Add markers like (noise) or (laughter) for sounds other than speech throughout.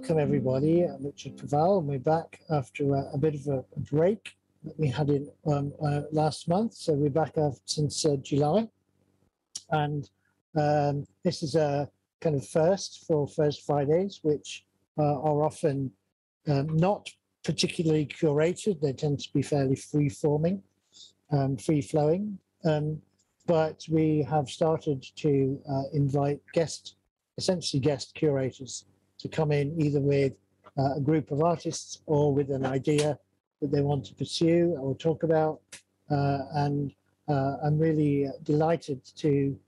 welcome everybody. I'm Richard Povall, and we're back after a, a bit of a, break that we had in um, uh, last month. So we're back since uh, July, and um, this is a kind of first for First Fridays, which uh, are often um, not particularly curated. They tend to be fairly free forming, um, free flowing. Um, but we have started to uh, invite guest, essentially guest curators to come in either with uh, a group of artists or with an idea that they want to pursue or talk about. Uh, and uh, I'm really delighted to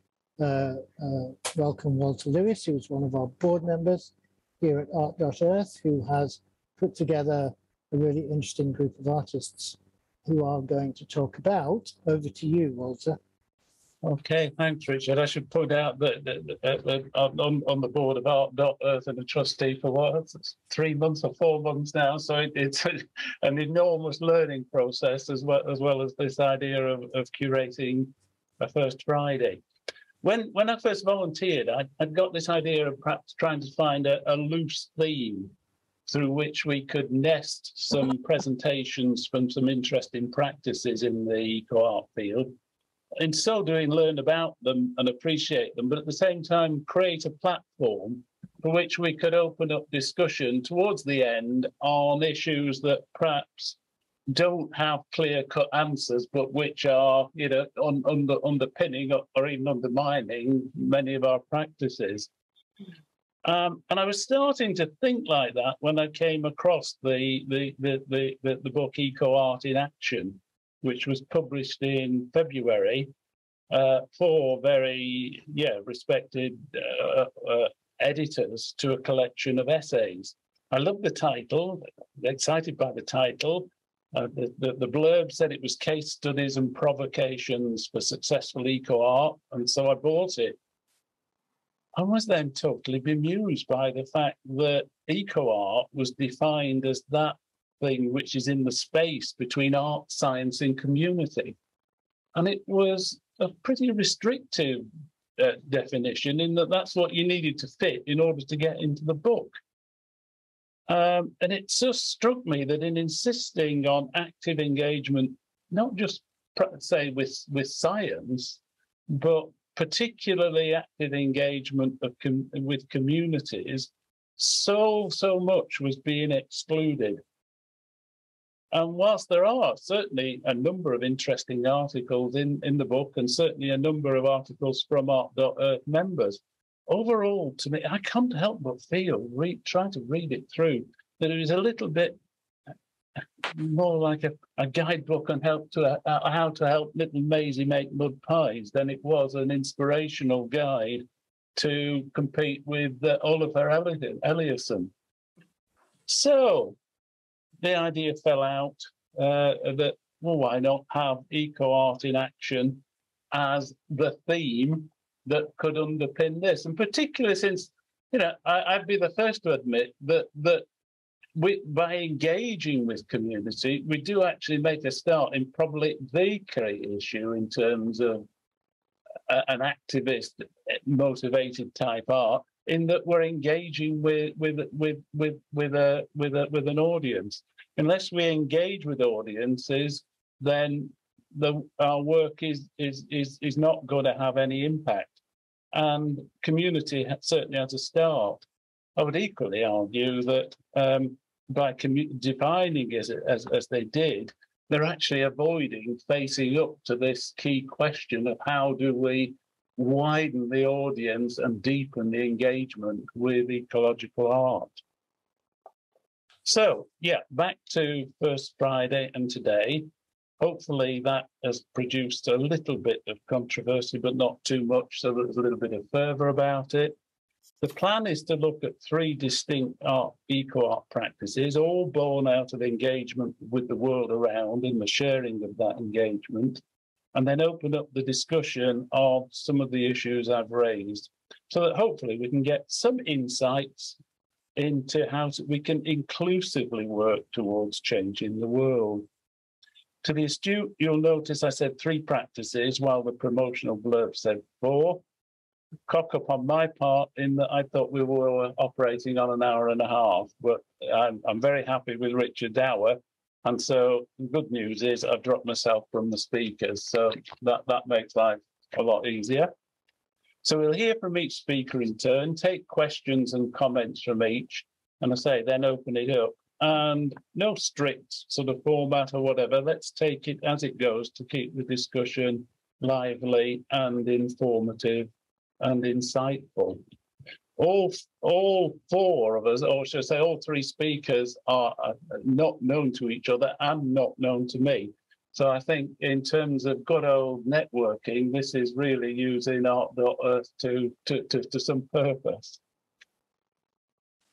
uh, uh, welcome Walter Lewis, who is one of our board members here at Art.Earth, who has put together a really interesting group of artists who are going to talk about. Over to you, Walter. Okay, thanks, Richard. I should point out that, that, that, that on, on the board of Art.Earth and a trustee for what, three months or four months now. So it, it's (laughs) an enormous learning process as well as well as this idea of, of curating a First Friday. When when I first volunteered, I, would got this idea of perhaps trying to find a, a loose theme through which we could nest some presentations from some interesting practices in the art field in so doing, learn about them and appreciate them, but at the same time, create a platform for which we could open up discussion towards the end on issues that perhaps don't have clear cut answers, but which are, you know, on, under, underpinning or even undermining many of our practices. Um, and I was starting to think like that when I came across the the the the, the, the book Eco Art in Action, which was published in February, uh, for very yeah respected uh, uh, editors to a collection of essays. I love the title, excited by the title. Uh, the, the, the, blurb said it was case studies and provocations for successful eco art, and so I bought it. I was then totally bemused by the fact that eco art was defined as that thing which is in the space between art, science, and community. And it was a pretty restrictive uh, definition in that that's what you needed to fit in order to get into the book. Um, and it just struck me that in insisting on active engagement, not just say with, with science, but particularly active engagement of com- with communities, so, so much was being excluded. And whilst there are certainly a number of interesting articles in, in the book, and certainly a number of articles from Art.Earth members, overall, to me, I can't help but feel, read, try to read it through, that it is a little bit more like a, a guidebook on help to, uh, how to help little Maisie make mud pies than it was an inspirational guide to compete with uh, Olafur Eliasson. So, the idea fell out uh, that, well, why not have eco art in action as the theme that could underpin this? And particularly since, you know, I, would be the first to admit that that we, by engaging with community, we do actually make a start in probably the key issue in terms of a, an activist eh, motivated type art in that we're engaging with with with with with a with a with an audience unless we engage with audiences, then the, our work is, is, is, is not going to have any impact. And community certainly has a start. I would equally argue that um, by commu- defining as, as, as they did, they're actually avoiding facing up to this key question of how do we widen the audience and deepen the engagement with ecological art. So, yeah, back to First Friday and today. Hopefully, that has produced a little bit of controversy, but not too much, so there's a little bit of fervour about it. The plan is to look at three distinct art, eco art practices, all born out of engagement with the world around and the sharing of that engagement, and then open up the discussion of some of the issues I've raised so that hopefully we can get some insights into how we can inclusively work towards changing the world. To the astute, you'll notice I said three practices while the promotional blurb said four. cock up on my part in that I thought we were operating on an hour and a half, but I'm, I'm very happy with Richard Dower. And so good news is I've dropped myself from the speakers, so that, that makes life a lot easier. So we'll hear from each speaker in turn, take questions and comments from each, and I say then open it up. And no strict sort of format or whatever. Let's take it as it goes to keep the discussion lively and informative and insightful. All, all four of us, or should I say, all three speakers are uh, not known to each other and not known to me. So I think in terms of good old networking, this is really using art.earth to, to, to, to some purpose.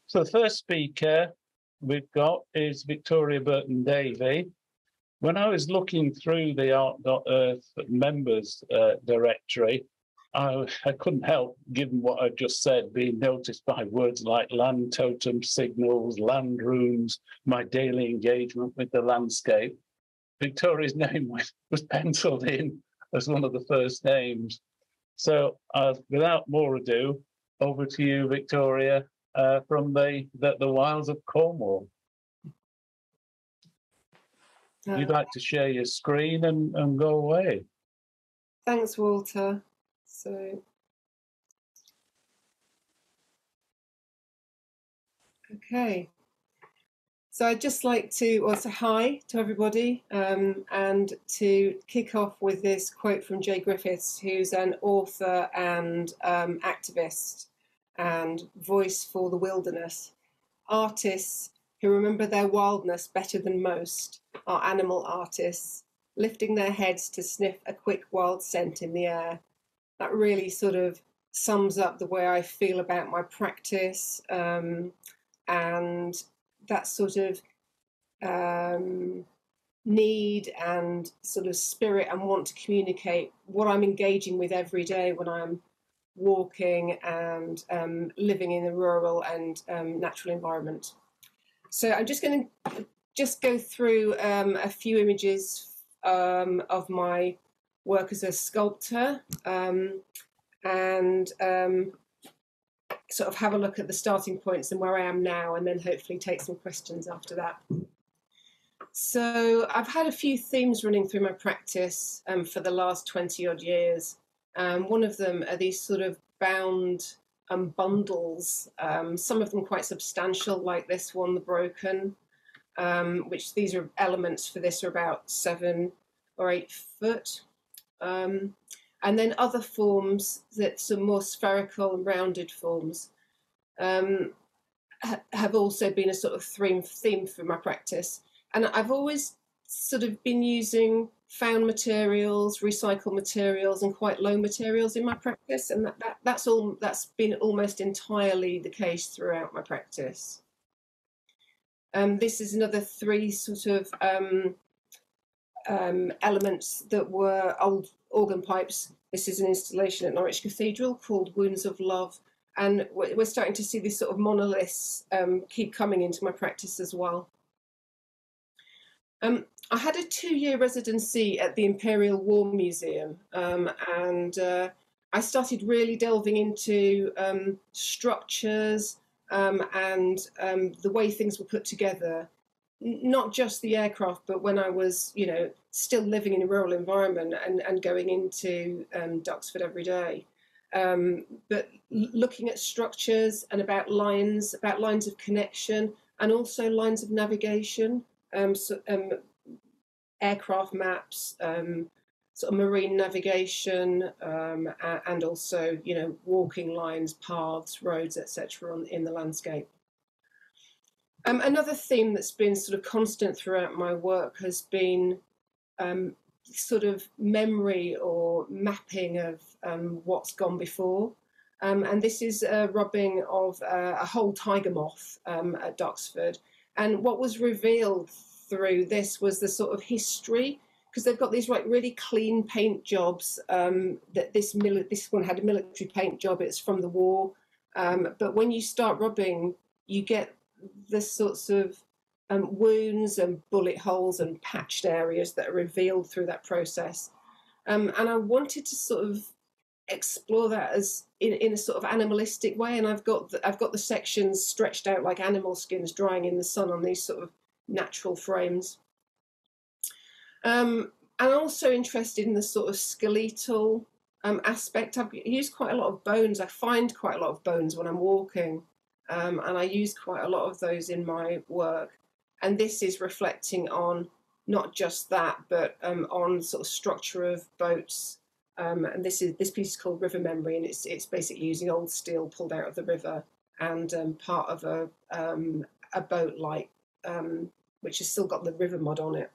So the first speaker we've got is Victoria Burton Davey. When I was looking through the art.earth members uh, directory, I, I, couldn't help, given what I've just said, being noticed by words like land totem signals, land runes, my daily engagement with the landscape. Victoria's name (laughs) was, was penciled in as one of the first names. So, uh, without more ado, over to you, Victoria, uh, from the, the, the wilds of Cornwall. Uh, You'd like to share your screen and, and go away. Thanks, Walter. So, okay. So I'd just like to also hi to everybody um, and to kick off with this quote from Jay Griffiths, who's an author and um, activist and voice for the wilderness. Artists who remember their wildness better than most are animal artists, lifting their heads to sniff a quick wild scent in the air. That really sort of sums up the way I feel about my practice um, and that sort of um, need and sort of spirit and want to communicate what I'm engaging with every day when I'm walking and um, living in a rural and um, natural environment. So I'm just going to just go through um, a few images um, of my work as a sculptor um, and sort of have a look at the starting points and where I am now, and then hopefully take some questions after that. So I've had a few themes running through my practice um, for the last 20 odd years. Um, one of them are these sort of bound um, bundles, um, some of them quite substantial, like this one, The Broken, um, which these are elements for this are about seven or eight foot. Um, and then other forms that some more spherical and rounded forms um, ha- have also been a sort of theme theme for my practice. And I've always sort of been using found materials, recycled materials, and quite low materials in my practice, and that, that that's all that's been almost entirely the case throughout my practice. Um, this is another three sort of um, um, elements that were old organ pipes. This is an installation at Norwich Cathedral called Wounds of Love. And we're starting to see these sort of monoliths um, keep coming into my practice as well. Um, I had a two-year residency at the Imperial War Museum, um, and uh, I started really delving into um, structures um, and um, the way things were put together not just the aircraft, but when I was, you know, still living in a rural environment and, and going into um, Duxford every day. Um, but looking at structures and about lines, about lines of connection, and also lines of navigation, um, so, um, aircraft maps, um, sort of marine navigation, um, and also, you know, walking lines, paths, roads, etc., on in the landscape. Um, another theme that's been sort of constant throughout my work has been um, sort of memory or mapping of um, what's gone before. Um, and this is a rubbing of uh, a whole tiger moth um, at Duxford. And what was revealed through this was the sort of history, because they've got these like really clean paint jobs. Um, that this this one had a military paint job. It's from the war. but when you start rubbing, you get the sorts of um, wounds and bullet holes and patched areas that are revealed through that process. Um, and I wanted to sort of explore that as in, in a sort of animalistic way. And i've got the, i've got the sections stretched out like animal skins drying in the sun on these sort of natural frames. Um, i'm also interested in the sort of skeletal um, aspect. I've used quite a lot of bones. I find quite a lot of bones when i'm walking. Um, and i use quite a lot of those in my work and this is reflecting on not just that but um, on sort of structure of boats um, and this is this piece is called River Memory, and it's it's basically using old steel pulled out of the river and um, part of a um, a boat like um, which has still got the river mud on it.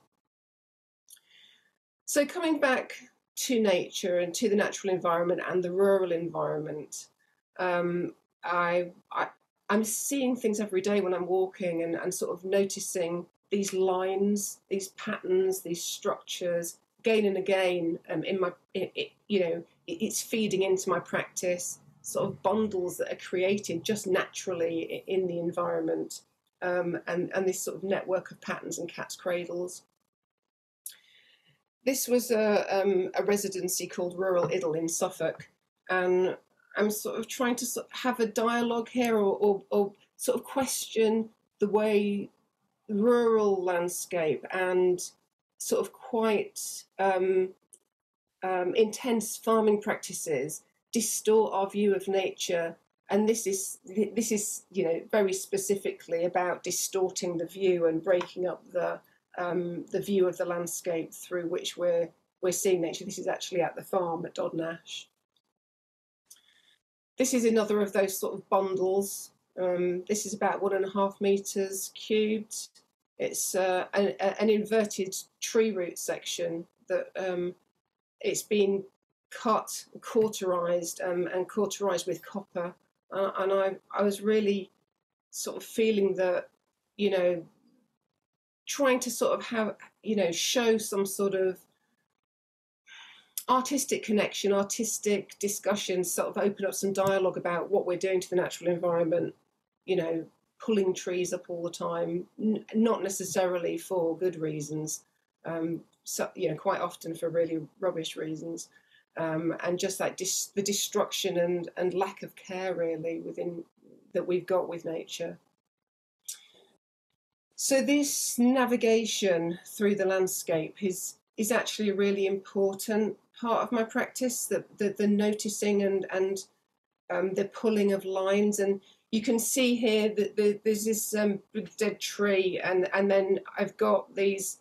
So coming back to nature and to the natural environment and the rural environment, um, I, I I'm seeing things every day when I'm walking and, and sort of noticing these lines, these patterns, these structures, again and again um, in my it, it, you know it, it's feeding into my practice sort of bundles that are created just naturally in the environment um, and and this sort of network of patterns and cat's cradles. This was a, um, a residency called rural idyll in suffolk and i'm sort of trying to sort of have a dialogue here or, or, or sort of question the way rural landscape and sort of quite um, um, intense farming practices distort our view of nature and this is this is you know very specifically about distorting the view and breaking up the um, the view of the landscape through which we're we're seeing nature. This is actually at the farm at Dodnash. This is another of those sort of bundles. Um, this is about one and a half meters cubed. It's uh, an, an, inverted tree root section that um, it's been cut, cauterized, um, and cauterized with copper. Uh, and I, I was really sort of feeling that, you know, trying to sort of have, you know, show some sort of artistic connection, artistic discussion, sort of open up some dialogue about what we're doing to the natural environment, you know, pulling trees up all the time, n- not necessarily for good reasons, um, so, you know, quite often for really rubbish reasons. Um, and just like dis- the destruction and, and lack of care really within that we've got with nature. So this navigation through the landscape is is actually really important part of my practice. The the, the noticing and and um, the pulling of lines and you can see here that there's this um, big dead tree, and and then I've got these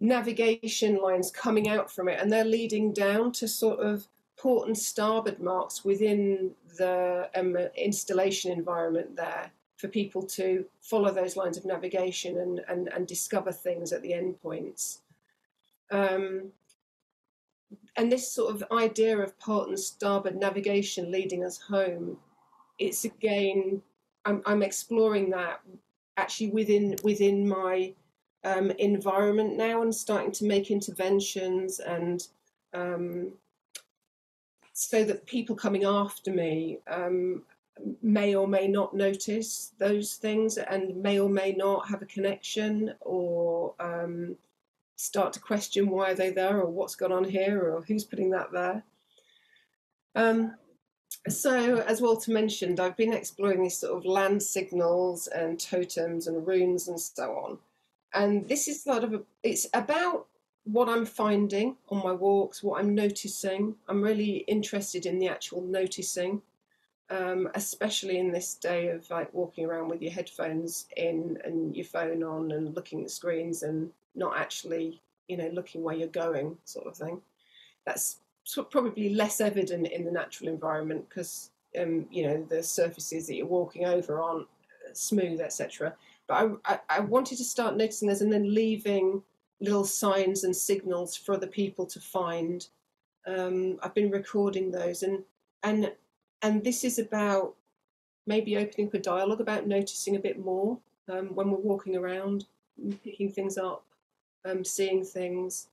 navigation lines coming out from it, and they're leading down to sort of port and starboard marks within the um, installation environment there for people to follow those lines of navigation and, and, and discover things at the endpoints. Um, and this sort of idea of port and starboard navigation leading us home it's again I'm, I'm exploring that actually within within my um, environment now and starting to make interventions and um, so that people coming after me um, may or may not notice those things and may or may not have a connection or um, start to question why are they there or what's gone on here or who's putting that there. Um, so, as Walter mentioned, I've been exploring these sort of land signals and totems and runes and so on. And this is sort of a, it's about what I'm finding on my walks, what I'm noticing. I'm really interested in the actual noticing, um, especially in this day of like walking around with your headphones in and your phone on and looking at screens and not actually, you know, looking where you're going, sort of thing. That's probably less evident in the natural environment because um, you know the surfaces that you're walking over aren't uh, smooth, etc. But I, I, I, wanted to start noticing this and then leaving little signs and signals for other people to find. Um, I've been recording those and and and this is about maybe opening up a dialogue about noticing a bit more um, when we're walking around, picking things up, um, seeing things.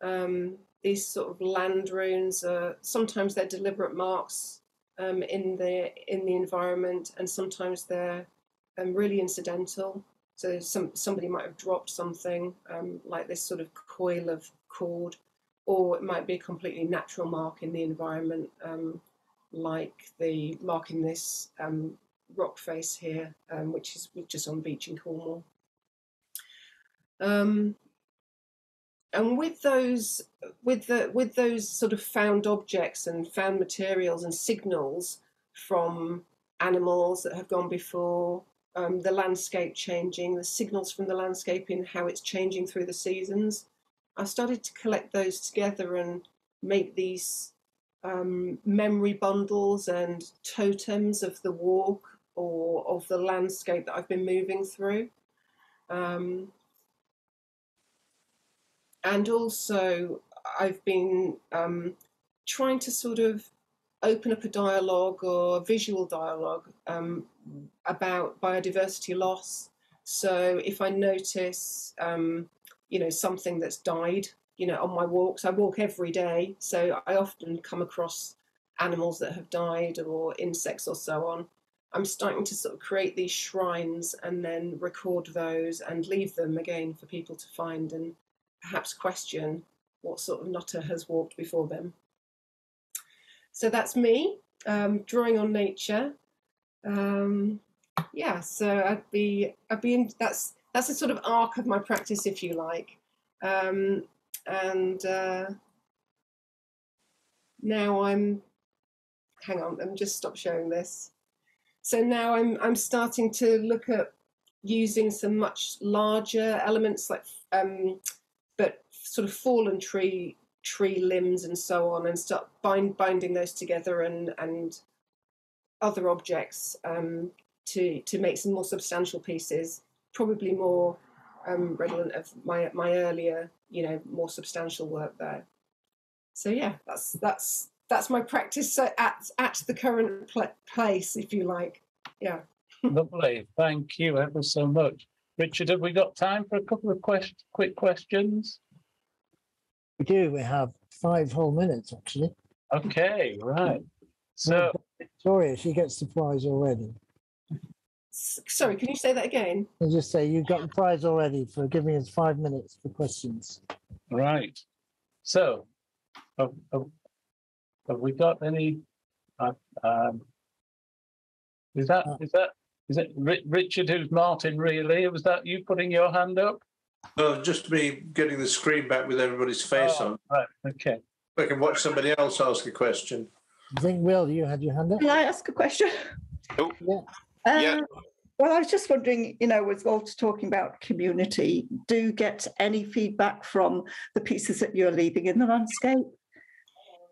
Um, these sort of land runes are sometimes they're deliberate marks um, in the in the environment, and sometimes they're um, really incidental. So some somebody might have dropped something um, like this sort of coil of cord, or it might be a completely natural mark in the environment, um, like the mark in this rock face here, um, which is just on beach in Cornwall. Um, and with those, with the with those sort of found objects and found materials and signals from animals that have gone before, um, the landscape changing, the signals from the landscape in how it's changing through the seasons. I started to collect those together and make these um, memory bundles and totems of the walk or of the landscape that I've been moving through. Um, and also, I've been um, trying to sort of open up a dialogue or visual dialogue um, about biodiversity loss. So if I notice, um, you know, something that's died, you know, on my walks, I walk every day, so I often come across animals that have died or insects or so on. I'm starting to sort of create these shrines and then record those and leave them again for people to find and perhaps question what sort of nutter has walked before them. So that's me um, drawing on nature. Um, yeah, so I'd be I'd be in, that's that's a sort of arc of my practice, if you like. Um, and uh, now I'm hang on, me just stop showing this. So now I'm I'm starting to look at using some much larger elements like um, sort of fallen tree tree limbs and so on and start bind, binding those together and and other objects um, to to make some more substantial pieces probably more um, redolent of my my earlier you know more substantial work there. So yeah that's that's that's my practice at at the current pl- place if you like. Yeah. (laughs) Lovely. Thank you ever so much. Richard have we got time for a couple of quest- quick questions We do. We have five whole minutes, actually. okay right so Victoria, she gets the prize already. Sorry can you say that again I'll just say you got the prize already for giving us five minutes for questions. Right. So, have, have, have we got any? Uh, um, is that Uh. is that is it Ri- Richard? Who's Martin? Really? Was that you putting your hand up? No, just me getting the screen back with everybody's face Oh, on. Right. Okay. I can watch somebody else ask a question. I think, Will, you had your hand up? Can I ask a question? Oh. Yeah. Yeah. Um, Well, I was just wondering, you know, with Walter talking about community, do you get any feedback from the pieces that you're leaving in the landscape?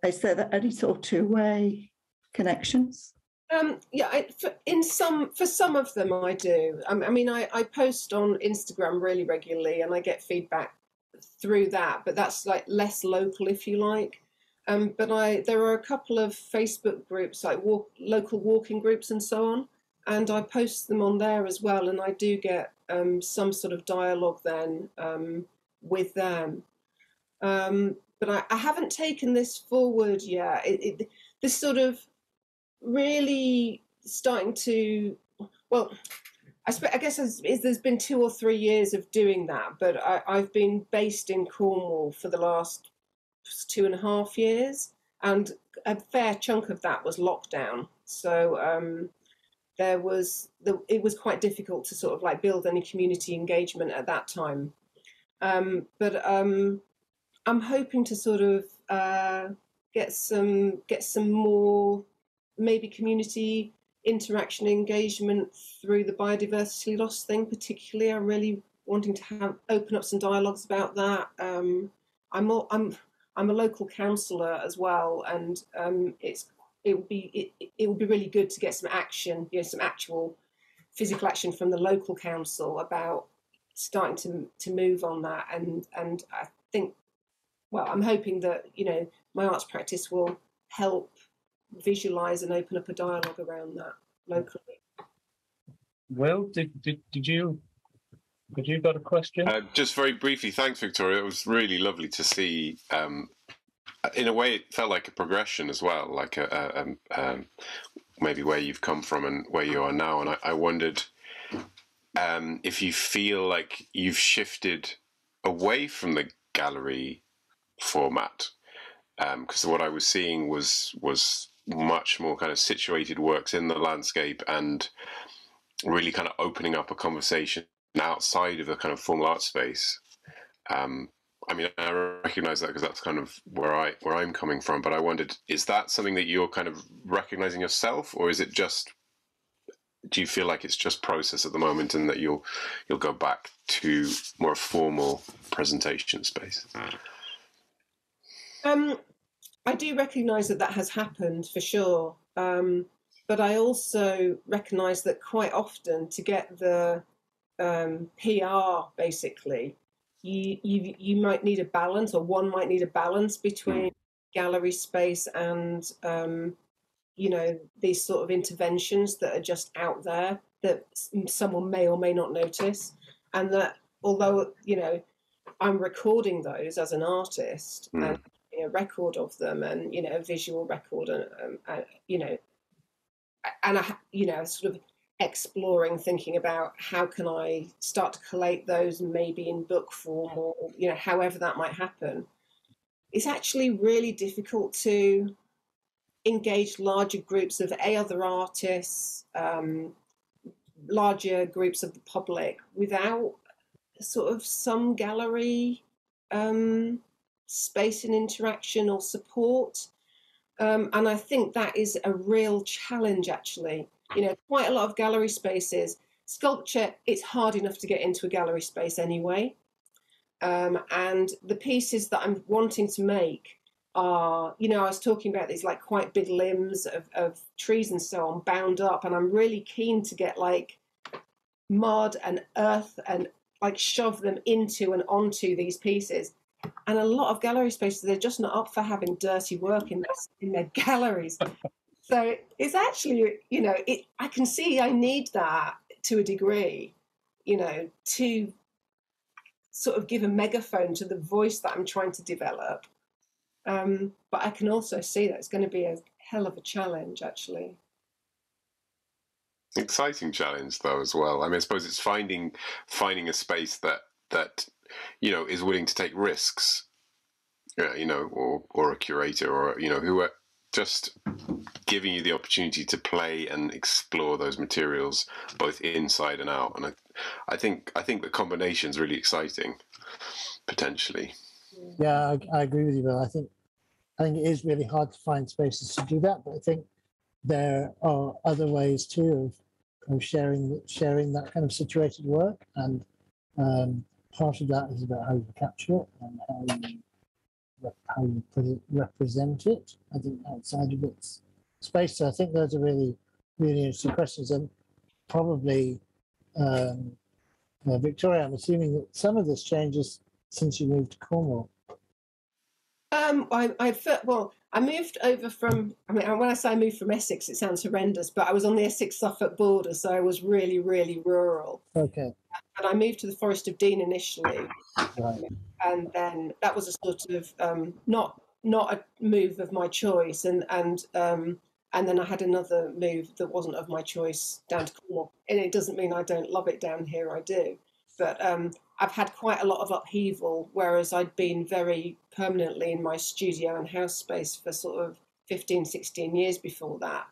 Is there any sort of two-way connections? Um, yeah, I, for, in some for some of them I do. Um, I mean, I, I post on Instagram really regularly, and I get feedback through that. But that's like less local, if you like. Um, but I there are a couple of Facebook groups like walk, local walking groups and so on, and I post them on there as well. And I do get um, some sort of dialogue then um, with them. Um, but I, I haven't taken this forward yet. It, it, this sort of really starting to well I, spe- I guess is- there's been two or three years of doing that but I, i've been based in cornwall for the last two and a half years and a fair chunk of that was lockdown. So um, there was the, it was quite difficult to sort of like build any community engagement at that time. Um, but um, i'm hoping to sort of uh, get some get some more maybe community interaction engagement through the biodiversity loss thing particularly. I'm really wanting to have open up some dialogues about that. Um, i'm all, i'm i'm a local councillor as well and um, it's it would be it, it would be really good to get some action you know some actual physical action from the local council about starting to to move on that. And and i think well i'm hoping that you know my arts practice will help visualize and open up a dialogue around that locally. Will, did did, did you? Did you got a question? Uh, just very briefly, thanks, Victoria. It was really lovely to see. Um, in a way, it felt like a progression as well, like a, a, um, um, maybe where you've come from and where you are now. And I, I wondered um, if you feel like you've shifted away from the gallery format because what I was seeing was was much more kind of situated works in the landscape and really kind of opening up a conversation outside of the kind of formal art space. Um, I mean, I recognize that because that's kind of where I where I'm coming from. But I wondered, is that something that you're kind of recognizing yourself, or is it just? Do you feel like it's just process at the moment, and that you'll you'll go back to more formal presentation space? Um, I do recognise that that has happened for sure, um, but I also recognise that quite often to get the um, PR, basically, you, you you might need a balance, or one might need a balance between gallery space and um, you know these sort of interventions that are just out there that someone may or may not notice, and that although you know I'm recording those as an artist Mm. and a record of them and you know a visual record and um, you know and I you know sort of exploring thinking about how can I start to collate those maybe in book form or you know however that might happen it's actually really difficult to engage larger groups of a other artists um, larger groups of the public without sort of some gallery um, space and interaction or support. Um, and I think that is a real challenge, actually. You know, quite a lot of gallery spaces, sculpture, it's hard enough to get into a gallery space anyway. Um, and the pieces that I'm wanting to make are, you know, I was talking about these like quite big limbs of, of trees and so on bound up. And I'm really keen to get like mud and earth and like shove them into and onto these pieces and a lot of gallery spaces they're just not up for having dirty work in their, in their (laughs) galleries. So it's actually you know it i can see i need that to a degree you know to sort of give a megaphone to the voice that i'm trying to develop. Um, but i can also see that it's going to be a hell of a challenge actually. Exciting challenge though as well. I mean i suppose it's finding finding a space that that you know is willing to take risks yeah, you know or or a curator or you know who are just giving you the opportunity to play and explore those materials both inside and out and i, I think i think the combination is really exciting potentially Yeah, I, I agree with you, Bill. I think I think it is really hard to find spaces to do that, but I think there are other ways too of, of sharing sharing that kind of situated work, and um, part of that is about how you capture it and how you how you pre- represent it. I think outside of its space. So I think those are really really interesting questions, and probably um, uh, Victoria. I'm assuming that some of this changes since you moved to Cornwall. Um, I, I well, I moved over from. I mean, when I say I moved from Essex, it sounds horrendous, but I was on the Essex-Suffolk border, so I was really, really rural. Okay, And I moved to the Forest of Dean initially, right. and then that was a sort of um, not not a move of my choice, and and um, and then I had another move that wasn't of my choice down to Cornwall. And it doesn't mean I don't love it down here. I do, but um, I've had quite a lot of upheaval, whereas I'd been very permanently in my studio and house space for sort of 15, 16 years before that.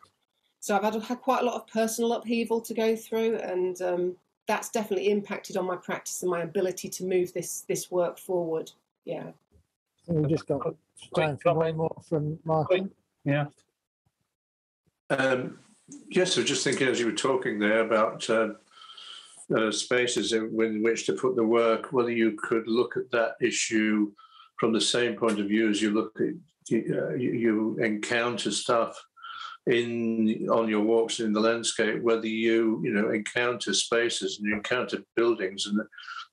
So I've had, had quite a lot of personal upheaval to go through, and um, that's definitely impacted on my practice and my ability to move this this work forward. Yeah. I we've just got Quick time for one more from Martin. Yeah. Um, yes, I was just thinking as you were talking there about uh, uh, spaces in, which to put the work, whether you could look at that issue from the same point of view as you look at uh, you, you encounter stuff in on your walks in the landscape, whether you you know encounter spaces and you encounter buildings and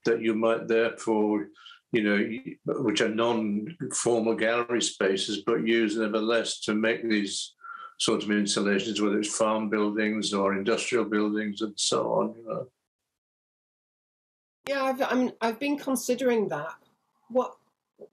that you might therefore you know which are non-formal gallery spaces but use nevertheless to make these sorts of installations, whether it's farm buildings or industrial buildings and so on. You know. Yeah, I've I'm, I've been considering that. What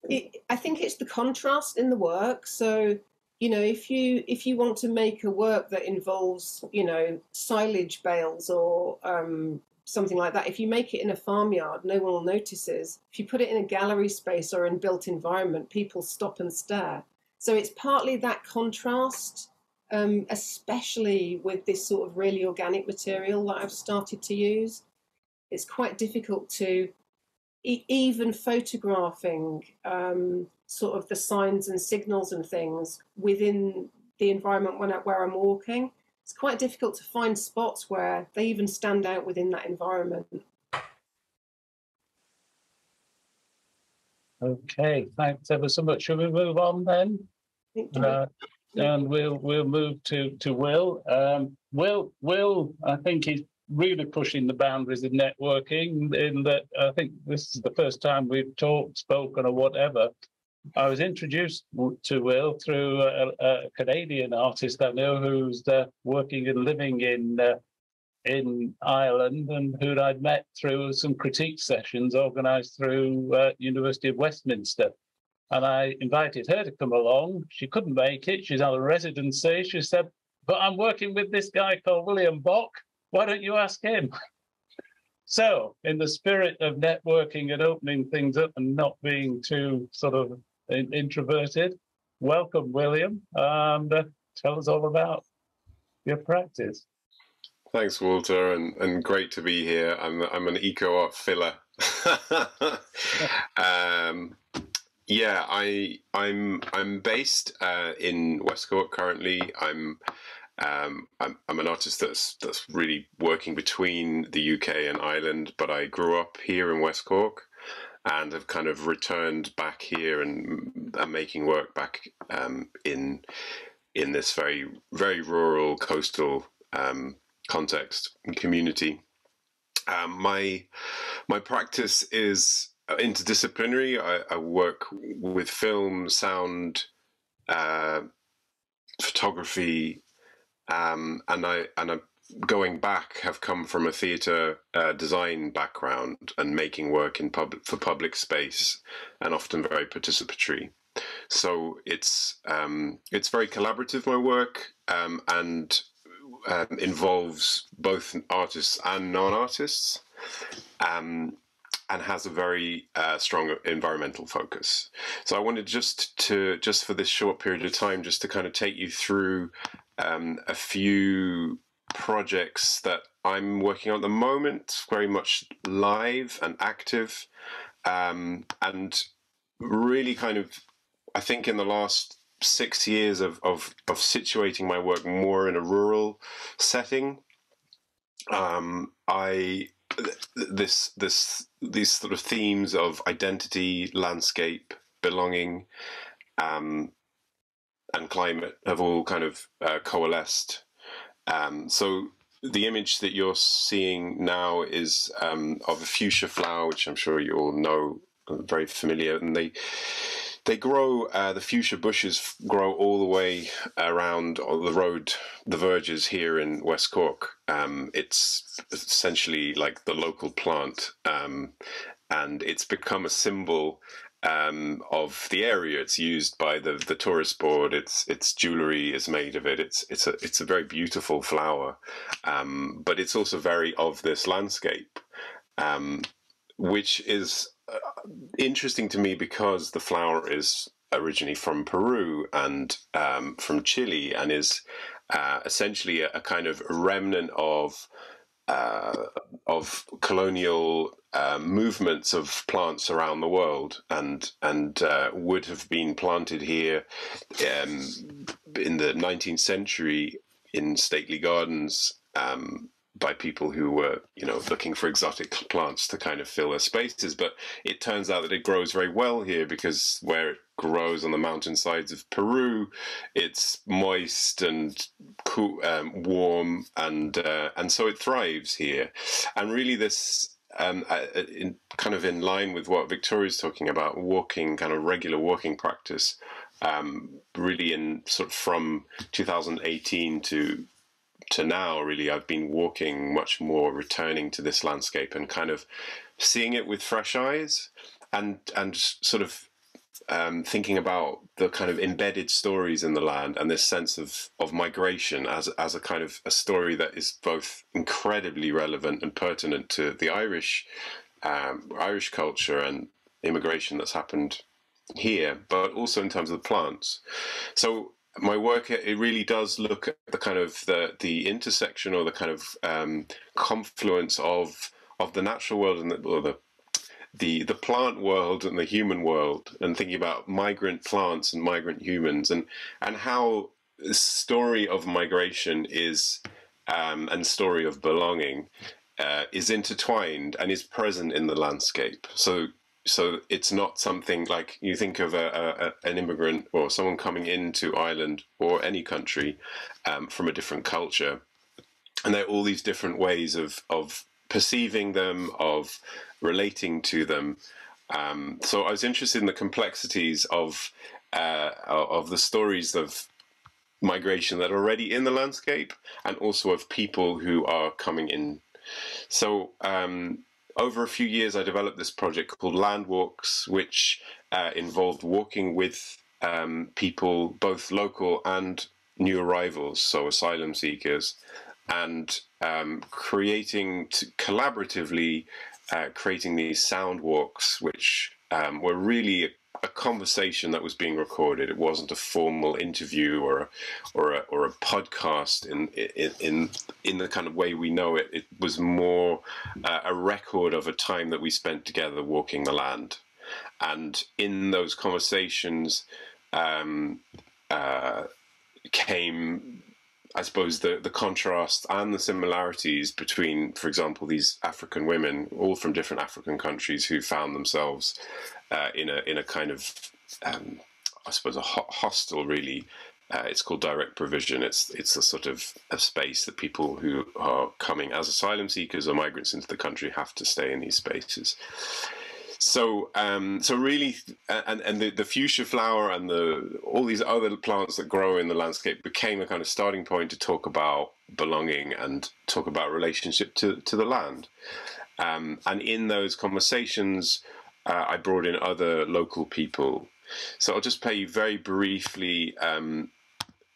it, I think it's the contrast in the work. So you know, if you if you want to make a work that involves you know silage bales or um, something like that. If you make it in a farmyard, no one will notices. If you put it in a gallery space or in built environment, people stop and stare. So it's partly that contrast, um, especially with this sort of really organic material that I've started to use. It's quite difficult to e- even photographing um, sort of the signs and signals and things within the environment when I, where I'm walking. It's quite difficult to find spots where they even stand out within that environment. Okay, thanks ever so much. Shall we move on then? Uh, and we'll we'll move to to Will. Um, Will Will, I think he's really pushing the boundaries of networking. In that, I think this is the first time we've talked, spoken, or whatever. I was introduced to Will through a, a Canadian artist I know who's uh, working and living in uh, in Ireland, and who I'd met through some critique sessions organised through uh, University of Westminster. And I invited her to come along. She couldn't make it. She's on a residency. She said, "But I'm working with this guy called William Bock. Why don't you ask him?" So, in the spirit of networking and opening things up and not being too sort of introverted, welcome, William, and uh, tell us all about your practice. Thanks, Walter, and, and great to be here. I'm I'm an eco art filler. (laughs) um, yeah, I I'm I'm based uh, in West Cork currently. I'm um, I'm, I'm, an artist that's that's really working between the UK and Ireland, but I grew up here in West Cork and have kind of returned back here and, and making work back um, in in this very very rural coastal um, context and community. Um, my my practice is interdisciplinary. I, I work with film, sound, uh, photography, um, and I and I going back have come from a theatre uh, design background and making work in public for public space, and often very participatory. So it's um, it's very collaborative my work um, and um, involves both artists and non-artists. Um, and has a very uh, strong environmental focus. So I wanted just to just for this short period of time, just to kind of take you through um, a few projects that I'm working on at the moment, very much live and active, um, and really kind of, I think in the last six years of, of, of situating my work more in a rural setting, um, I this this these sort of themes of identity, landscape, belonging, um, and climate have all kind of uh, coalesced um, so the image that you're seeing now is um, of a fuchsia flower, which I'm sure you all know, very familiar, and they they grow. Uh, the fuchsia bushes grow all the way around the road, the verges here in West Cork. Um, it's essentially like the local plant, um, and it's become a symbol um, of the area. It's used by the the tourist board. It's its jewelry is made of it. It's it's a it's a very beautiful flower, um, but it's also very of this landscape, um, which is uh, interesting to me because the flower is originally from Peru and um, from Chile and is uh, essentially a, a, kind of remnant of uh, of colonial uh, movements of plants around the world, and and uh, would have been planted here um, in the 19th century in stately gardens um, by people who were, you know, looking for exotic plants to kind of fill their spaces. But it turns out that it grows very well here because where it grows on the mountainsides of Peru, it's moist and cool, um, warm, and uh, and so it thrives here. And really, this um, uh, in, kind of in line with what Victoria's talking about, walking, kind of regular walking practice. Um, really, in sort of from 2018 to to now, really, I've been walking much more, returning to this landscape and kind of seeing it with fresh eyes, and and sort of um, thinking about the kind of embedded stories in the land and this sense of of migration as as a kind of a story that is both incredibly relevant and pertinent to the Irish um, Irish culture and immigration that's happened here, but also in terms of the plants. So my work it really does look at the kind of the the intersection or the kind of um, confluence of of the natural world and the, or the the the plant world and the human world and thinking about migrant plants and migrant humans and and how the story of migration is um, and story of belonging uh, is intertwined and is present in the landscape. So so it's not something like you think of a, a, an immigrant or someone coming into Ireland or any country um, from a different culture, and there are all these different ways of of perceiving them, of relating to them. Um, so I was interested in the complexities of uh, of the stories of migration that are already in the landscape, and also of people who are coming in. So um, over a few years, I developed this project called Land Walks, which uh, involved walking with um, people, both local and new arrivals, so asylum seekers, and um, creating collaboratively uh, creating these sound walks, which um, were really a, a, conversation that was being recorded. It wasn't a formal interview or a, or a, or a podcast in, in in in the kind of way we know it. It was more uh, a record of a time that we spent together walking the land, and in those conversations. Um, uh, came I suppose the the contrast and the similarities between, for example, these African women, all from different African countries, who found themselves uh, in a in a kind of, um, I suppose, a ho- hostel really. Uh, it's called direct provision. It's it's a sort of a space that people who are coming as asylum seekers or migrants into the country have to stay in these spaces. So, um, so really, and and the, the fuchsia flower and the all these other plants that grow in the landscape became a kind of starting point to talk about belonging and talk about relationship to to the land. Um, and in those conversations, uh, I brought in other local people. So I'll just play you very briefly um,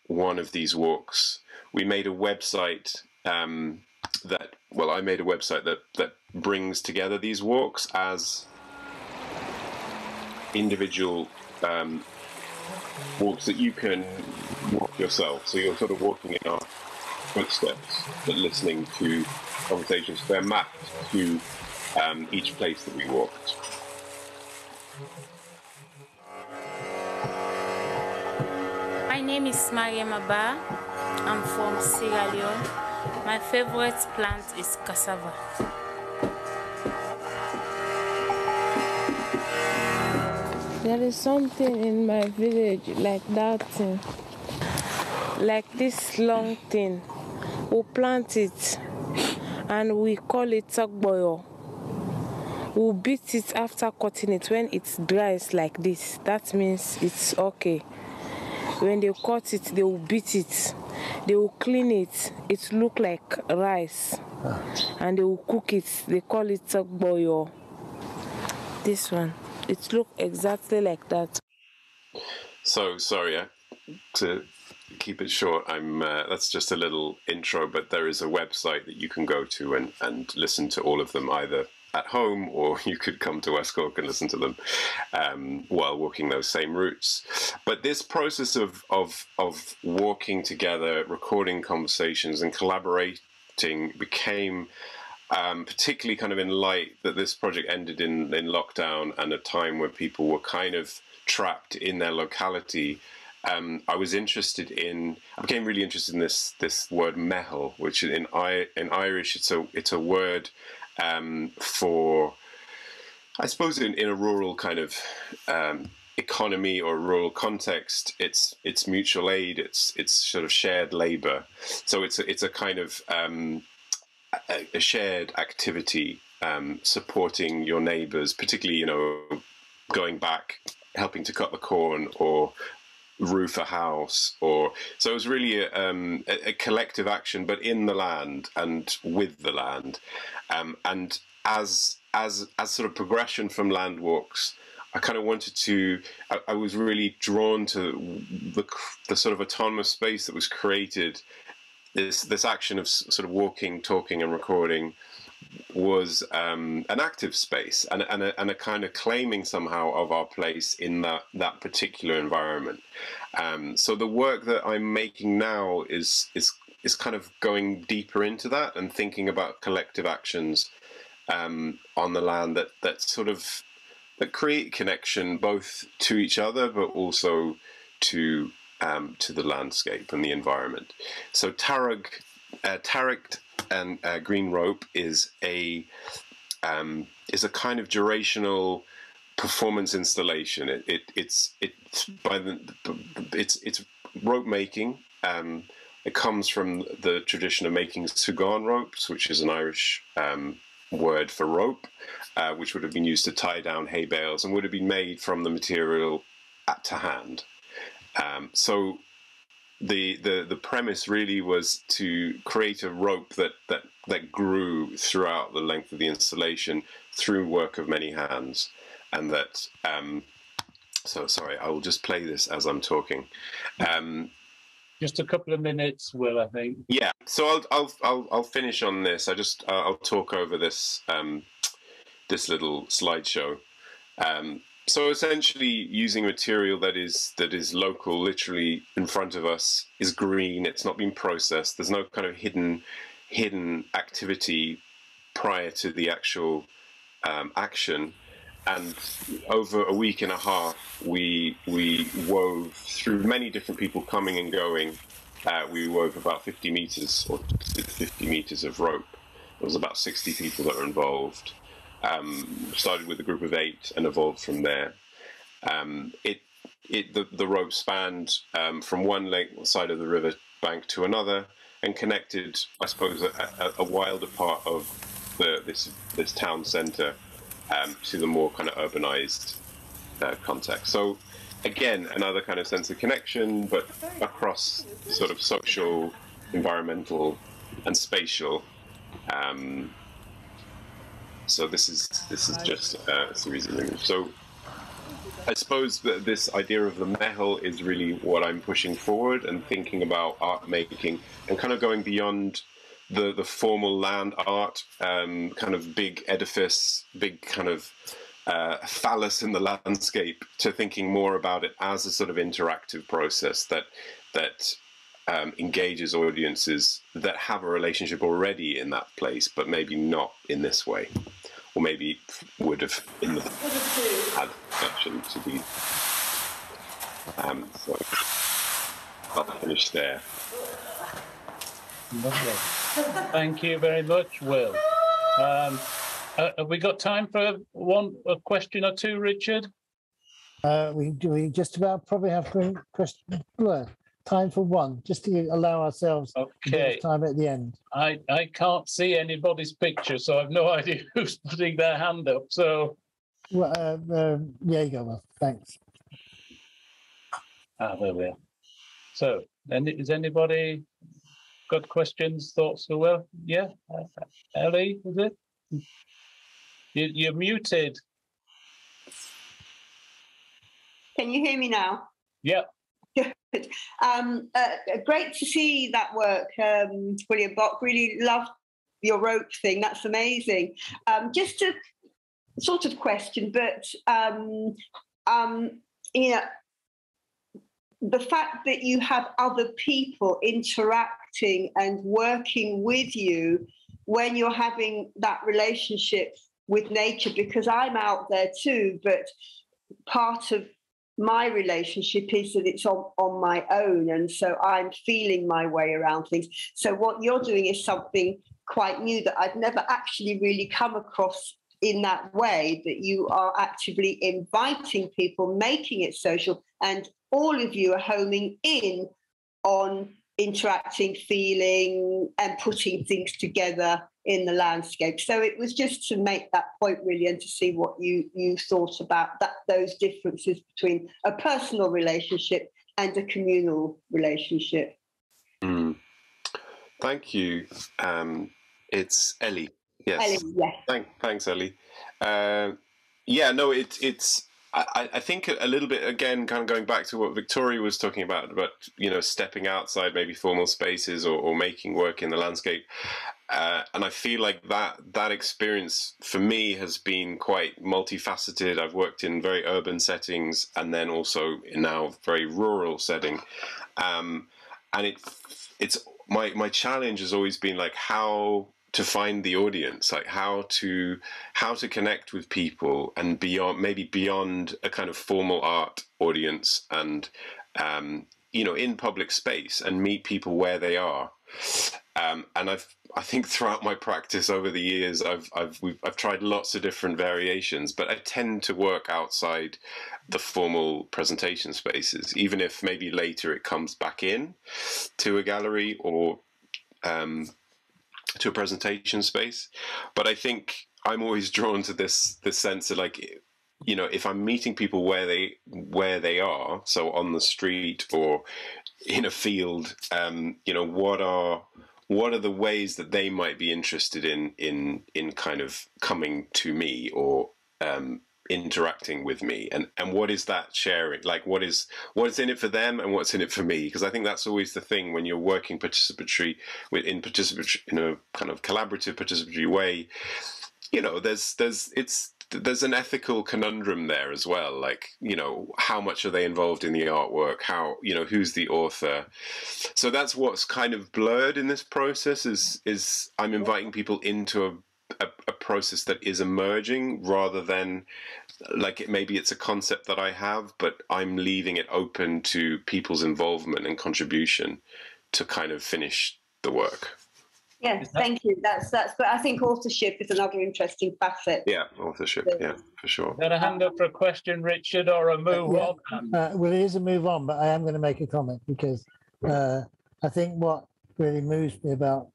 one of these walks. We made a website um, that, well, I made a website that that brings together these walks as individual um, walks that you can walk yourself. So you're sort of walking in our footsteps, but listening to conversations. They're mapped to um, each place that we walked. My name is Mariam Abba. I'm from Sierra Leone. My favorite plant is cassava. There is something in my village like that thing, like this long thing. We plant it and we call it tagboyo. We beat it after cutting it when it dries like this. That means it's okay. When they cut it, they will beat it. They will clean it. It look like rice, ah. and they will cook it. They call it tagboyo. This one it looked exactly like that. So sorry, uh, to keep it short, I'm. Uh, that's just a little intro, but there is a website that you can go to and and listen to all of them either at home or (laughs) you could come to West Cork and listen to them um, while walking those same routes. But this process of of of walking together, recording conversations, and collaborating became um, particularly kind of in light that this project ended in, in lockdown and a time where people were kind of trapped in their locality. Um, I was interested in. I became really interested in this this word meitheal, which in in Irish it's a it's a word um, for, I suppose in, in a rural kind of um, economy or rural context, it's it's mutual aid, it's it's sort of shared labour. So it's a, it's a kind of um, a, a shared activity um, supporting your neighbors, particularly, you know, going back, helping to cut the corn or roof a house or so it was really a, um, a, a collective action but in the land and with the land um, and as as as sort of progression from land walks I kind of wanted to. I, I, was really drawn to the the sort of autonomous space that was created. This this action of sort of walking, talking, and recording was um, an active space and, and, a, and a kind of claiming somehow of our place in that, that particular environment. Um, so the work that I'm making now is, is, is kind of going deeper into that and thinking about collective actions um, on the land that, that sort of that create connection both to each other but also to um, to the landscape and the environment. So Tarag, uh, and uh, Green Rope is a um, is a kind of durational performance installation. It, it it's it's by the it's it's rope making. Um, it comes from the tradition of making sugan ropes, which is an Irish um, word for rope, uh, which would have been used to tie down hay bales and would have been made from the material at to hand. Um, so the, the the premise really was to create a rope that that that grew throughout the length of the installation through work of many hands, and that. Um, so sorry, I will just play this as I'm talking. Um, just a couple of minutes, Will. I think. Yeah. So I'll I'll I'll, I'll finish on this. I just uh, I'll talk over this um, this little slideshow. Um, so essentially, using material that is that is local, literally in front of us, is green. It's not been processed. There's no kind of hidden hidden activity prior to the actual um, action. And over a week and a half, we we wove through many different people coming and going. Uh, we wove about 50 meters or 50 meters of rope. There was about 60 people that were involved. Um, started with a group of eight and evolved from there. Um, it, it, the, the rope spanned um, from one side of the river bank to another and connected, I suppose, a, a, wilder part of the, this, this town centre um, to the more kind of urbanized uh, context. So, again, another kind of sense of connection, but across sort of social, environmental, and spatial. Um, so this is this is just uh, a series of images. So I suppose that this idea of the meitheal is really what I'm pushing forward and thinking about art making and kind of going beyond the the formal land art, um, kind of big edifice, big kind of uh, phallus in the landscape, to thinking more about it as a sort of interactive process that that um, engages audiences that have a relationship already in that place, but maybe not in this way or maybe would have in the had connection to the. Um, so I'll finish there. Lovely. Thank you very much, Will. Um, uh, have we got time for one a question or two, Richard? Uh, we do. We just about probably have question time for one, just to allow ourselves okay. time at the end. I, I can't see anybody's picture, so I've no (laughs) idea who's putting their hand up. So, well, uh, uh, there you go. Well, thanks. Ah, there we are. So, and is anybody got questions, thoughts for Will? Yeah, uh, Ellie, is it? You, you're muted. Can you hear me now? Yep. Good. Um, uh, great to see that work, um, William Bock. Really loved your rope thing. That's amazing. Um, just a sort of question, but um, um, you know, the fact that you have other people interacting and working with you when you're having that relationship with nature, because I'm out there too, but part of my relationship is that it's on, on my own and so i'm feeling my way around things. So what you're doing is something quite new that i've never actually really come across in that way that you are actively inviting people making it social and all of you are homing in on interacting feeling and putting things together in the landscape. So it was just to make that point really and to see what you you thought about that those differences between a personal relationship and a communal relationship. Mm. Thank you. Um, it's Ellie. Yes. Ellie, yes. Thank, thanks, Ellie. Uh, yeah, no, it, it's I, I think a little bit again, kind of going back to what Victoria was talking about, about you know stepping outside maybe formal spaces or, or making work in the landscape. Uh, and I feel like that that experience for me has been quite multifaceted. I've worked in very urban settings and then also in now very rural setting, um, and it it's my my challenge has always been like how to find the audience like how to how to connect with people and beyond maybe beyond a kind of formal art audience and um, you know in public space and meet people where they are. Um, and I've I think throughout my practice over the years I've I've I've tried lots of different variations but I tend to work outside the formal presentation spaces even if maybe later it comes back in to a gallery or um, to a presentation space. But I think I'm always (laughs) drawn to this this sense of like you know if I'm meeting people where they where they are, so on the street or in a field, um, you know what are what are the ways that they might be interested in in in kind of coming to me or um, interacting with me? And and what is that sharing? Like what is what is in it for them and what's in it for me? Because i think that's always the thing when you're working participatory with in participatory in a kind of collaborative participatory way you know there's there's it's there's an ethical conundrum there as well. Like you know how much are they involved in the artwork? How you know who's the author? So that's what's kind of blurred in this process is is i'm inviting people into a a, a, process that is emerging rather than like it, maybe it's a concept that I have, but I'm leaving it open to people's involvement and contribution to kind of finish the work. Yes, thank you. That's that's. But I think authorship is another interesting facet. Yeah, authorship. Yeah, for sure. Got a hand up for a question, Richard, or a move Yeah. on? Uh, well, it is a move on, but I am going to make a comment because uh, I think what really moves me about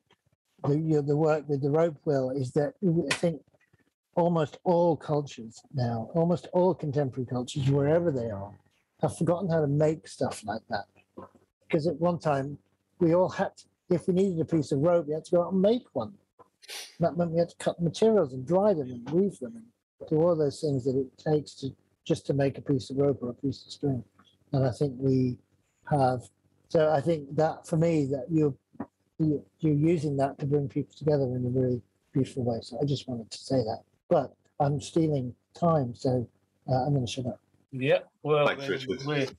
the you know, the work with the rope wheel is that I think almost all cultures now, almost all contemporary cultures, wherever they are, have forgotten how to make stuff like that. Because at one time, we all had, to, if we needed a piece of rope, we had to go out and make one. That meant we had to cut materials and dry them and weave them and do all those things that it takes to just to make a piece of rope or a piece of string. And I think we have. So I think that for me, that you're you- you're using that to bring people together in a really beautiful way. So I just wanted to say that. But I'm stealing time, so uh, I'm going to shut up. Yeah, well, Thanks, Richard.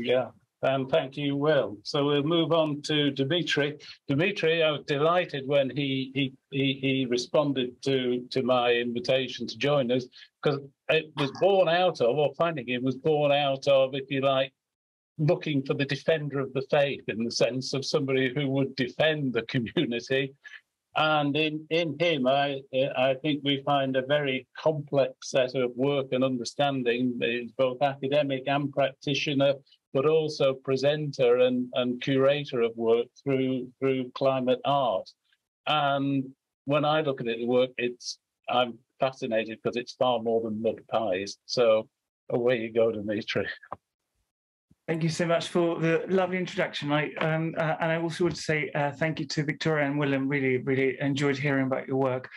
yeah, and thank you, Will. So we'll move on to Dzimitry. Dzimitry, I was delighted when he he he, he responded to to my invitation to join us because it was born out of, or finding it was born out of, if you like, looking for the defender of the faith in the sense of somebody who would defend the community. And in, in him, I I think we find a very complex set of work and understanding. He's both academic and practitioner, but also presenter and, and curator of work through through climate art. And when I look at it, the work, it's I'm fascinated because it's far more than mud pies. So away you go, Dzimitry. Thank you so much for the lovely introduction. I um, uh, and I also want to say uh, thank you to Victoria and William. Really, really enjoyed hearing about your work.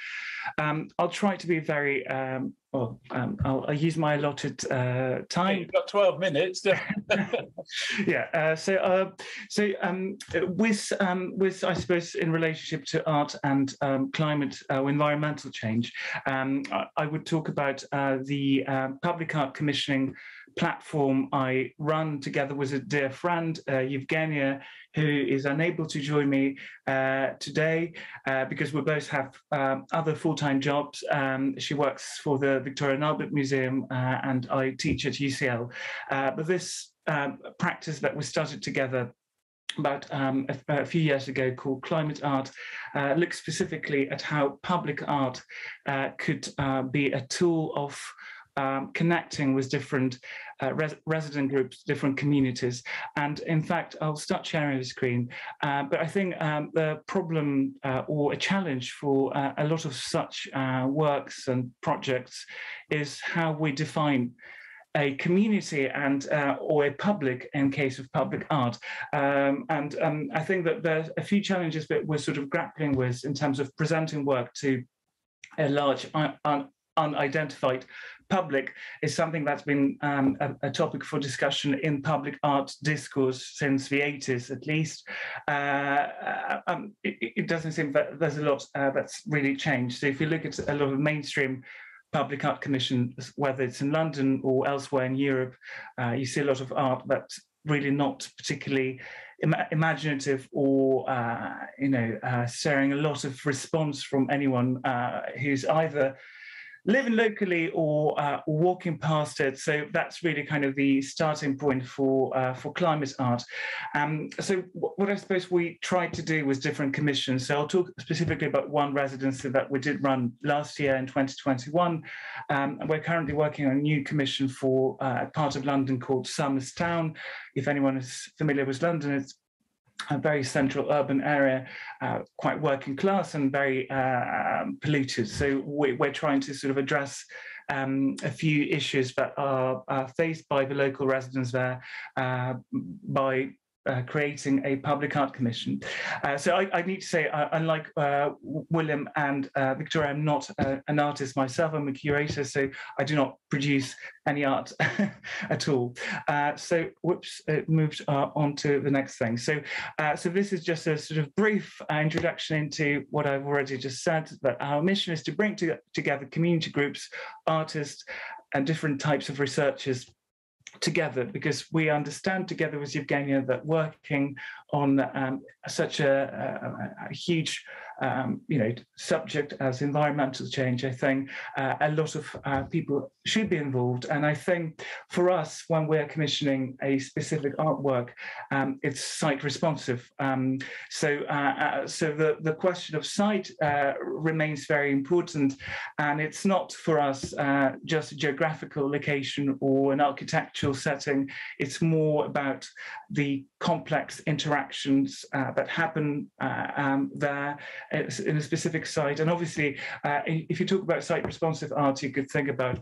Um, I'll try to be very um, well. Um, I'll, I'll use my allotted uh, time. You've got 12 minutes. (laughs) yeah. Uh, so, uh, so um, with um, with I suppose in relationship to art and um, climate uh, environmental change, um, I, I would talk about uh, the public art commissioning platform I run together with a dear friend, uh, Evgenia, who is unable to join me uh, today uh, because we both have um, other full-time jobs. Um, she works for the Victoria and Albert Museum, uh, and I teach at UCL. Uh, but this um, practice that we started together about um, a, a, few years ago called Climate Art uh, looks specifically at how public art uh, could uh, be a tool of um, connecting with different uh, res resident groups, different communities. And in fact, I'll start sharing the screen. Uh, but I think um, the problem uh, or a challenge for uh, a lot of such uh, works and projects is how we define a community and uh, or a public in case of public art um, and um, I think that there's a few challenges that we're sort of grappling with in terms of presenting work to a large un unidentified public is something that's been um, a, a, topic for discussion in public art discourse since the 80s at least. Uh, um, it, it, doesn't seem that there's a lot uh, that's really changed. So if you look at a lot of mainstream public art commissions, whether it's in London or elsewhere in Europe, uh, you see a lot of art that's really not particularly Im- imaginative or uh, you know uh, sharing a lot of response from anyone uh, who's either living locally or uh, walking past it. So that's really kind of the starting point for uh, for climate art. Um, so what I suppose we tried to do was different commissions. So I'll talk specifically about one residency that we did run last year in 2021. Um, and we're currently working on a new commission for uh, part of London called Somers Town. If anyone is familiar with London, it's a very central urban area, uh, quite working class and very uh, polluted. So we, are trying to sort of address um, a few issues that are, are, faced by the local residents there uh, by uh, creating a public art commission. Uh, so I, I, need to say, uh, unlike uh, William and uh, Victoria, I'm not uh, an artist myself. I'm a curator, so I do not produce any art (laughs) at all. so, whoops, it moved on to the next thing. So, so this is just a sort of brief introduction into what I've already just said. That our mission is to bring to, together community groups, artists, and different types of researchers together because we understand together with Evgenia that working on um, such a, a, a huge um, you know, subject as environmental change, I think uh, a lot of uh, people should be involved. And I think for us, when we're commissioning a specific artwork, um, it's site responsive. Um, so, uh, uh so the, the question of site uh, remains very important. And it's not for us uh, just a geographical location or an architectural setting. It's more about the complex interactions that happen um, there in a specific site. And obviously, uh, if you talk about site responsive art, you could think about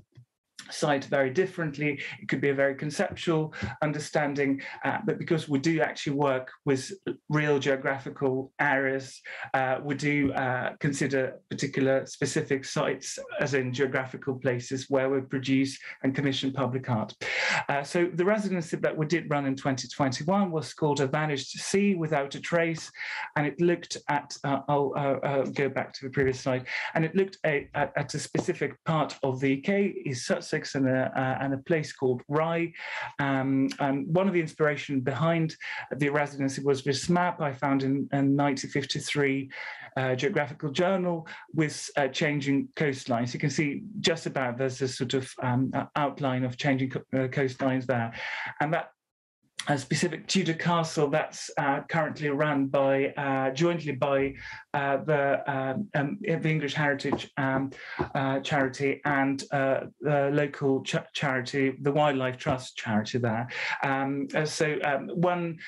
site very differently. It could be a very conceptual understanding, uh, but because we do actually work with real geographical areas, uh, we do uh, consider particular specific sites as in geographical places where we produce and commission public art. Uh, so the residency that we did run in 2021 was called A Vanished Sea Without a Trace, and it looked at, uh, I'll uh, go back to the previous slide, and it looked at, at a specific part of the UK, is Sussex Sussex and a, uh, and a place called Rye. Um, and one of the inspiration behind the residency was this map I found in, in 1953 uh, Geographical Journal with uh, changing coastlines. You can see just about there's a sort of um, outline of changing co- uh, coastlines there. And that a specific Tudor castle that's uh, currently run by uh, jointly by uh, the, um, um, the English Heritage um, uh, Charity and uh, the local ch- charity, the Wildlife Trust charity there. Um, uh, so um, when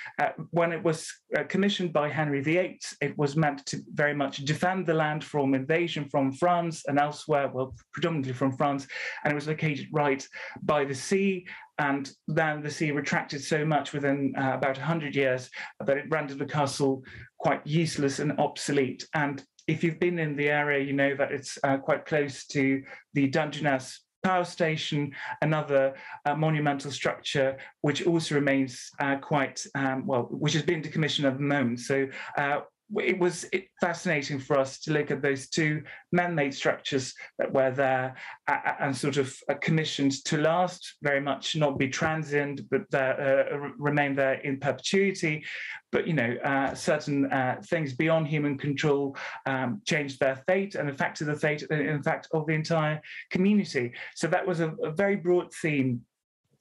when it was commissioned by Henry VIII, it was meant to very much defend the land from invasion from France and elsewhere, well, predominantly from France, and it was located right by the sea and then the sea retracted so much within uh, about 100 years that it rendered the castle quite useless and obsolete. And if you've been in the area, you know that it's uh, quite close to the Dungeness power station, another uh, monumental structure, which also remains uh, quite um, well, which has been decommissioned at the moment. So uh, it was fascinating for us to look at those two man-made structures that were there and sort of uh, commissioned to last, very much not be transient, but uh, remain there in perpetuity. But you know, uh, certain uh, things beyond human control um, changed their fate and affected the fate, in fact, of the entire community. So that was a, a very broad theme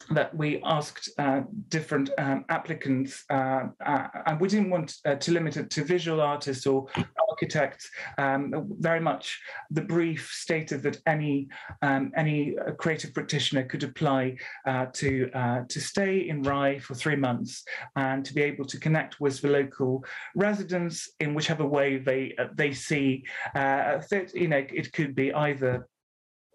that we asked uh, different um, applicants, uh, uh, and we didn't want uh, to limit it to visual artists or architects. Um, very much, the brief stated that any um, any uh, creative practitioner could apply uh, to to stay in Rye for three months and to be able to connect with the local residents in whichever way they they see fit. You know, it could be either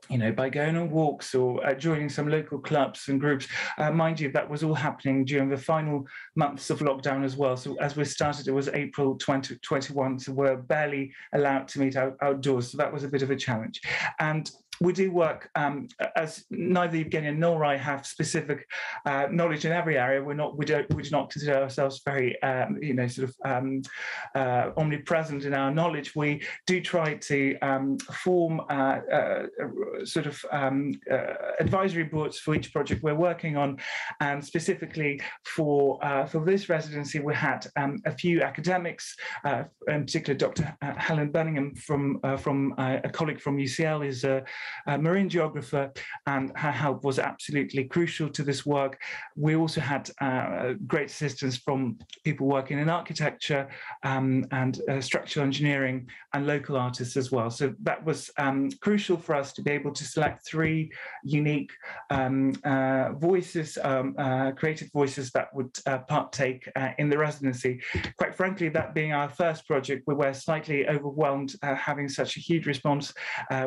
you know, by going on walks or uh, joining some local clubs and groups. Uh, mind you, that was all happening during the final months of lockdown as well. So as we started, it was April 2021, so we're barely allowed to meet out, outdoors. So that was a bit of a challenge. And we do work um, as neither Evgenia nor I have specific uh, knowledge in every area. We're not we don't we do not consider ourselves very um, you know sort of um, uh, omnipresent in our knowledge. We do try to um, form uh, uh, sort of um, uh, advisory boards for each project we're working on, and specifically for uh, for this residency we had um, a few academics, in particular Dr. Helen Bunningham from from a colleague from UCL is a uh, marine geographer, and her help was absolutely crucial to this work. We also had uh, great assistance from people working in architecture um, and uh, structural engineering and local artists as well. So that was um, crucial for us to be able to select three unique um, uh, voices, um, uh, creative voices that would partake in the residency. Quite frankly, that being our first project, we were slightly overwhelmed having such a huge response.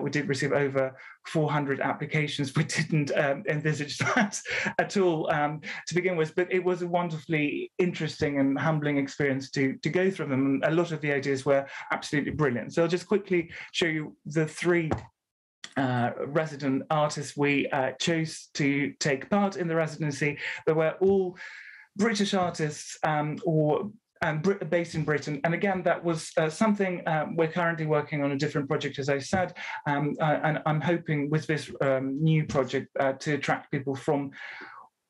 we did receive over 400 applications. We (laughs) didn't um, envisage (laughs) that at all um, to begin with, but it was a wonderfully interesting and humbling experience to, to go through them. And a lot of the ideas were absolutely brilliant. So I'll just quickly show you the three uh, resident artists we uh, chose to take part in the residency. They were all British artists um, or and based in Britain. And again, that was uh, something um, we're currently working on a different project, as I said. Um, uh, and I'm hoping with this um, new project uh, to attract people from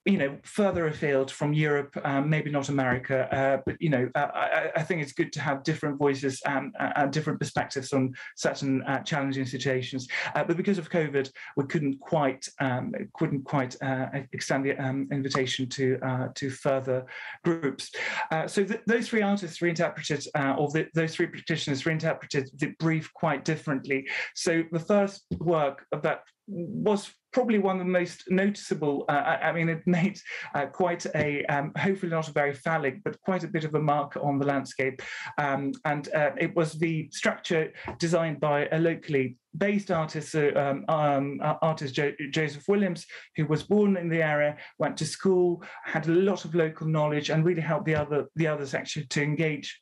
you know, further afield from Europe, um, maybe not America, uh, but you know, uh, I, I, think it's good to have different voices and, and different perspectives on certain uh, challenging situations. Uh, but because of COVID, we couldn't quite um, couldn't quite uh, extend the um, invitation to uh, to further groups. so th those three artists reinterpreted, or the, those three practitioners reinterpreted the brief quite differently. So the first work of that was probably one of the most noticeable. Uh, I, I, mean, it (laughs) made uh, quite a, um, hopefully not a very phallic, but quite a bit of a mark on the landscape. Um, and uh, it was the structure designed by a locally based artist, uh, um, um, uh, artist jo Joseph Williams, who was born in the area, went to school, had a lot of local knowledge, and really helped the other the others actually to engage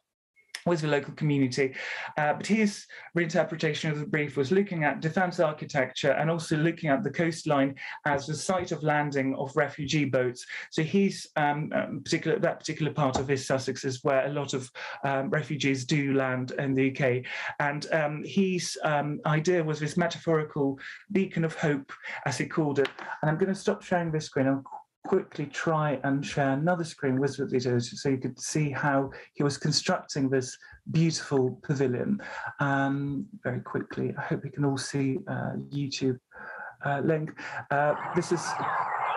with the local community. Uh, but his reinterpretation of the brief was looking at defence architecture and also looking at the coastline as the site of landing of refugee boats. So he's um, um, particular that particular part of his Sussex is where a lot of um, refugees do land in the UK. And um, his um, idea was this metaphorical beacon of hope, as he called it. And I'm going to stop sharing this screen. I'm quickly try and share another screen with videos so you could see how he was constructing this beautiful pavilion um, very quickly. I hope you can all see uh, YouTube uh, link. Uh, this is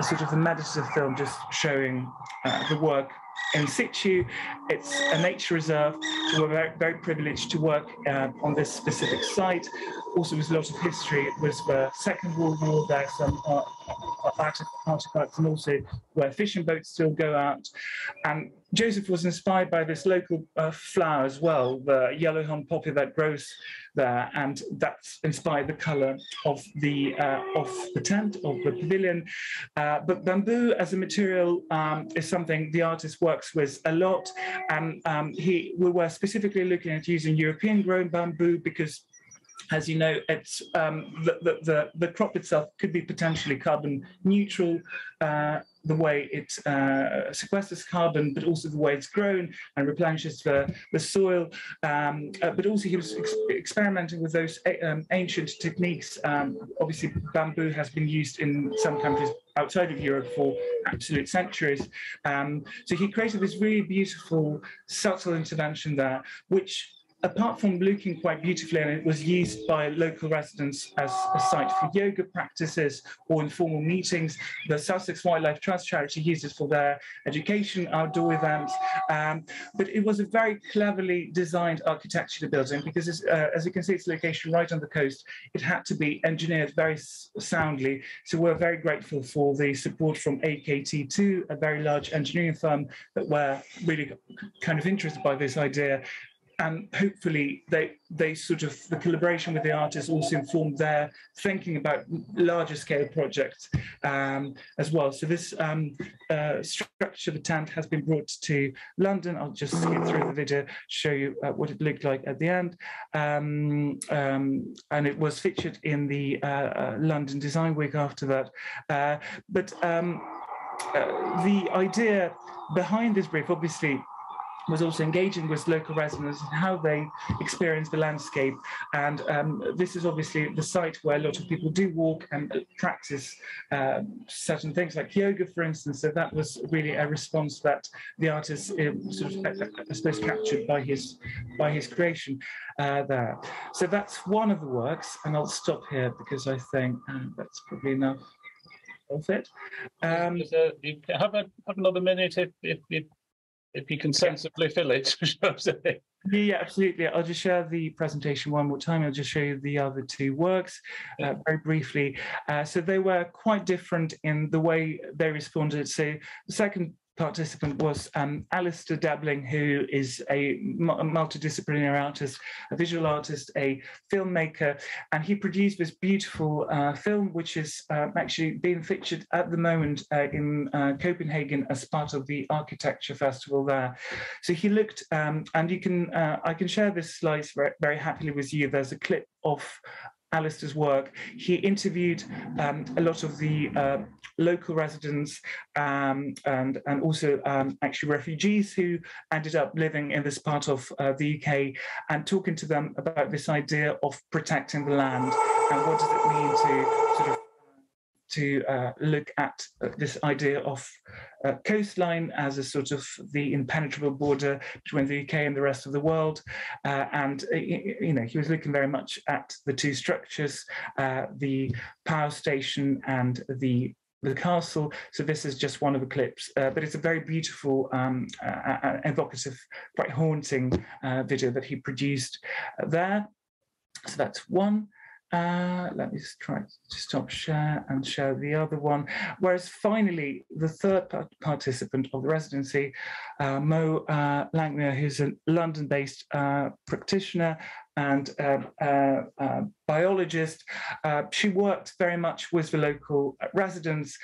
sort of a meditative film just showing uh, the work in situ. It's a nature reserve, so we're very, very privileged to work uh, on this specific site. Also, there's a lot of history. It was the Second World War. There's some uh, artifacts and also where fishing boats still go out. And Joseph was inspired by this local uh, flower as well, the yellow horn poppy that grows there, and that's inspired the colour of the uh, of the tent of the pavilion. Uh, but bamboo as a material um, is something the artist works with a lot, and um, he we were specifically looking at using European grown bamboo because as you know, it's um, the, the, the, crop itself could be potentially carbon neutral, uh, the way it uh, sequesters carbon, but also the way it's grown and replenishes the, the soil. Um, uh, but also he was ex experimenting with those um, ancient techniques. Um, obviously, bamboo has been used in some countries outside of Europe for absolute centuries. Um, so he created this really beautiful, subtle intervention there, which apart from looking quite beautifully, and it was used by local residents as a site for yoga practices or informal meetings. The Sussex Wildlife Trust charity used it for their education, outdoor events. Um, but it was a very cleverly designed architecture building because, uh, as you can see, its location right on the coast, it had to be engineered very soundly. So we're very grateful for the support from AKT2, a very large engineering firm that were really kind of interested by this idea and hopefully they they sort of the collaboration with the artists also informed their thinking about larger scale projects um, as well. So this um, uh, structure, the tent, has been brought to London. I'll just skip through the video, show you uh, what it looked like at the end. Um, um and it was featured in the uh, uh, London Design Week after that. Uh, but um, uh, the idea behind this brief, obviously, was also engaging with local residents and how they experience the landscape. And um, this is obviously the site where a lot of people do walk and practice uh, certain things like yoga, for instance. So that was really a response that the artist uh, sort of, uh, I suppose, captured by his by his creation uh, there. So that's one of the works, and I'll stop here because I think uh, that's probably enough of it. Um, you have, a, have another minute if, if, if if you can sensibly fill it. yeah, absolutely. I'll just share the presentation one more time. I'll just show you the other two works uh, very briefly. Uh, so they were quite different in the way they responded. So the second participant was um, Alistair Debling, who is a, multidisciplinary artist, a visual artist, a filmmaker, and he produced this beautiful uh, film, which is uh, actually being featured at the moment uh, in uh, Copenhagen as part of the architecture festival there. So he looked, um, and you can, uh, I can share this slice very, very happily with you. There's a clip of Alistair's work. He interviewed um, a lot of the uh, local residents um, and, and also um, actually refugees who ended up living in this part of uh, the UK and talking to them about this idea of protecting the land and what does it mean to sort of to uh, look at uh, this idea of uh, coastline as a sort of the impenetrable border between the UK and the rest of the world. Uh, and, uh, you know, he was looking very much at the two structures, uh, the power station and the the castle. So this is just one of the clips, uh, but it's a very beautiful, um, uh, evocative, quite haunting uh, video that he produced there. So that's one. Uh, let me just try to stop share and share the other one. Whereas finally, the third participant of the residency, uh, Mo uh, Langmuir, who's a London-based uh, practitioner and uh, uh, uh, biologist. She worked very much with the local residents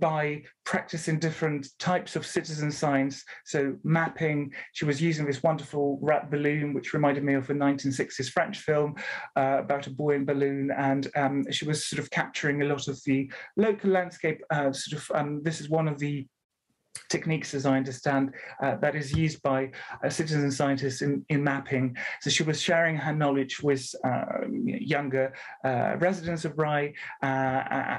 by practicing different types of citizen science. So mapping, she was using this wonderful rat balloon, which reminded me of a 1960s French film about a boy in balloon. And um, she was sort of capturing a lot of the local landscape. sort of, um, this is one of the techniques, as I understand, uh, that is used by uh, citizen scientists in, in mapping. So she was sharing her knowledge with uh, younger residents of Rye uh,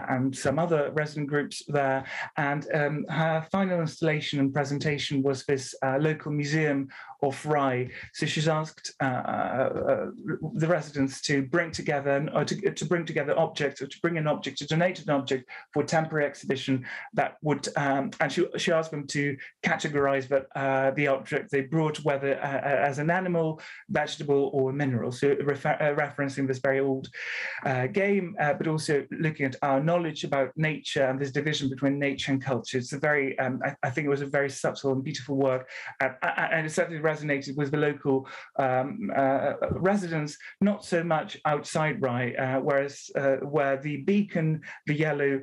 and some other resident groups there. And um, her final installation and presentation was this uh, local museum of Rye. So she's asked the residents to bring together or to, to bring together objects or to bring an object, to donate an object for a temporary exhibition that would, um, and she, she asked them to categorize the, uh, the object they brought, whether uh, uh, as an animal, vegetable, or a mineral. So refer- uh, referencing this very old uh, game, uh, but also looking at our knowledge about nature and this division between nature and culture. It's a very, um, I, I, think it was a very subtle and beautiful work, and it certainly resonated with the local um, residents, not so much outside Rye, whereas where the beacon, the yellow,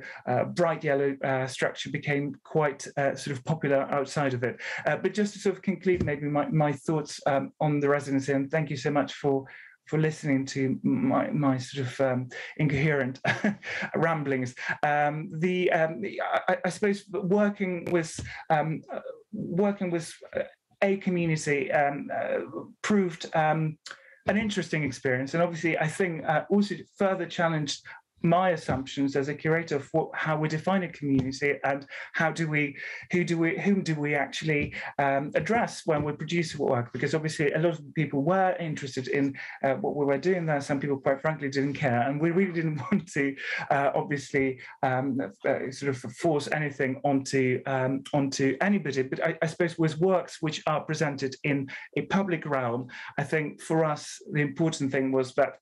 bright yellow structure became quite sort of popular outside of it. Uh, but just to sort of conclude maybe my, my thoughts um, on the residency, and thank you so much for for listening to my, my sort of um, incoherent (laughs) ramblings. Um, the, um, I, I, suppose working with um, uh, working with a community um, uh, proved um, an interesting experience, and obviously I think uh, also further challenged my assumptions as a curator of what, how we define a community and how do we who do we whom do we actually um, address when we produce work? Because obviously a lot of people were interested in uh, what we were doing there. Some people quite frankly didn't care. And we really didn't (laughs) want to uh, obviously um, uh, sort of force anything onto um, onto anybody. But I, I suppose with works which are presented in a public realm I think for us the important thing was that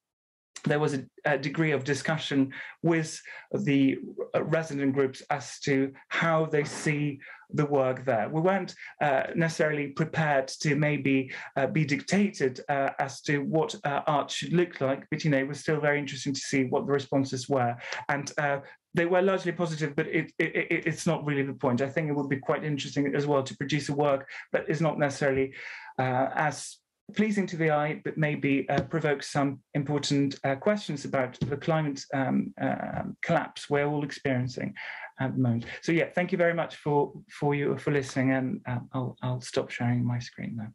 there was a, a, degree of discussion with the resident groups as to how they see the work there. We weren't uh, necessarily prepared to maybe uh, be dictated uh, as to what uh, art should look like, but you know, it was still very interesting to see what the responses were. And uh, they were largely positive, but it, it, it, it's not really the point. I think it would be quite interesting as well to produce a work that is not necessarily uh, as pleasing to the eye, but maybe uh, provoke some important uh, questions about the climate um, uh, collapse we're all experiencing at the moment. So yeah, thank you very much for for you for listening, and um, I'll I'll stop sharing my screen now.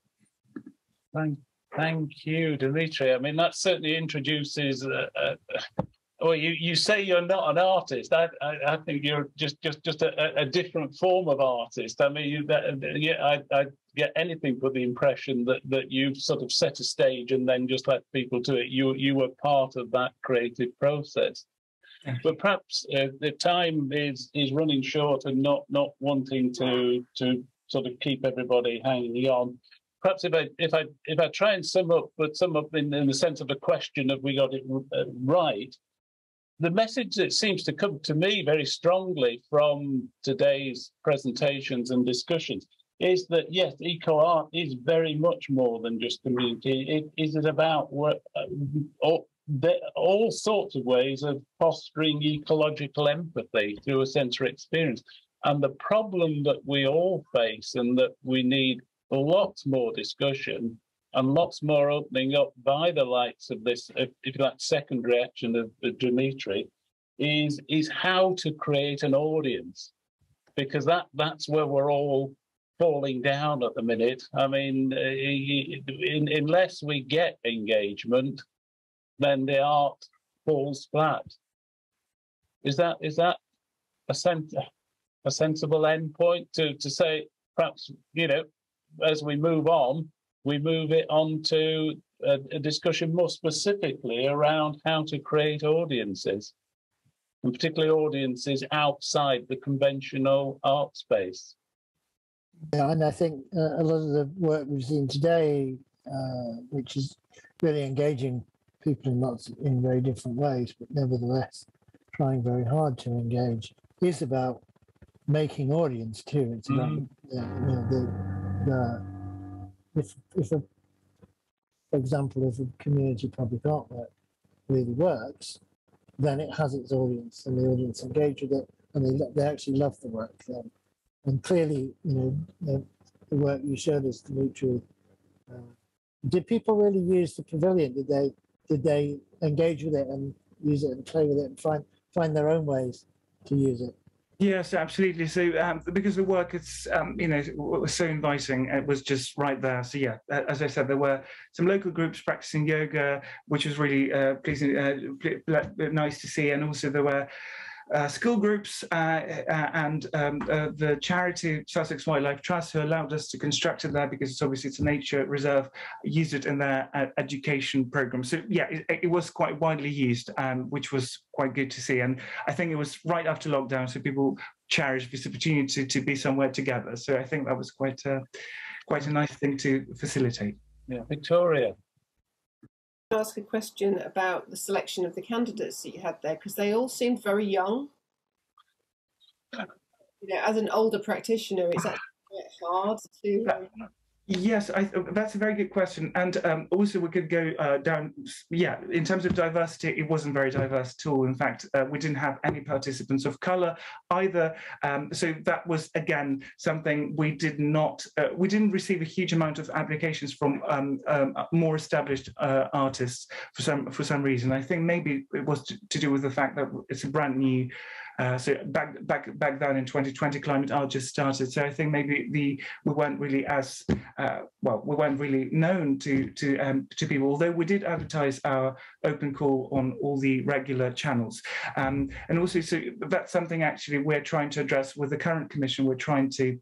Thank thank you, Dzimitry. I mean that certainly introduces well, you, you say you're not an artist. I, I, I think you're just just just a, a, different form of artist. I mean, you, that, yeah, I, I get anything but the impression that that you've sort of set a stage and then just let people do it. You you were part of that creative process. But perhaps uh, the time is is running short and not not wanting to to sort of keep everybody hanging on perhaps if I if I if I try and sum up, but sum up in, in the sense of a question of we got it uh, right, the message that seems to come to me very strongly from today's presentations and discussions is that yes, eco art is very much more than just community. It is about what, uh, all, all sorts of ways of fostering ecological empathy through a sensory experience. And the problem that we all face and that we need lots more discussion and lots more opening up by the likes of this, if you like, second reaction of, of Dzimitry, is is how to create an audience, because that that's where we're all falling down at the minute. I mean, uh, in, unless we get engagement, then the art falls flat. Is that is that a sent a sensible endpoint to to say perhaps you know as we move on we move it on to a, a discussion more specifically around how to create audiences, and particularly audiences outside the conventional art space. Yeah, and I think uh, a lot of the work we've seen today, uh, which is really engaging people in lots in very different ways, but nevertheless trying very hard to engage, is about making audience too. It's about mm. you know, the, the if if a for example, if a community public artwork really works, then it has its audience and the audience engage with it and they, they actually love the work then. And clearly, you know, the, the work you showed us, Dzimitry, uh, did people really use the pavilion? Did they did they engage with it and use it and play with it and find find their own ways to use it? Yes, absolutely. So um, because the work is, um, you know, was so inviting, it was just right there. So yeah, as I said, there were some local groups practicing yoga, which was really uh, pleasing, uh, nice to see, and also there were uh, school groups uh, uh, and um, uh, the charity Sussex Wildlife Trust, who allowed us to construct it there because it's obviously it's a nature reserve, used it in their education program. So yeah, it, it, was quite widely used, um, which was quite good to see. And I think it was right after lockdown, so people cherished this opportunity to, to be somewhere together. So I think that was quite a, quite a nice thing to facilitate. Yeah, Victoria ask a question about the selection of the candidates that you had there because they all seemed very young. You know, as an older practitioner, it's actually hard to. Um, Yes, I, that's a very good question. And um, also, we could go uh, down. Yeah, in terms of diversity, it wasn't very diverse at all. In fact, uh, we didn't have any participants of color either. Um, so that was again something we did not. Uh, we didn't receive a huge amount of applications from um, um more established uh, artists for some for some reason. I think maybe it was to, to do with the fact that it's a brand new uh, so back back back then in 2020, climate art just started. So I think maybe the we weren't really as uh, well, we weren't really known to to um, to people. Although we did advertise our open call on all the regular channels, um, and also so that's something actually we're trying to address with the current commission. We're trying to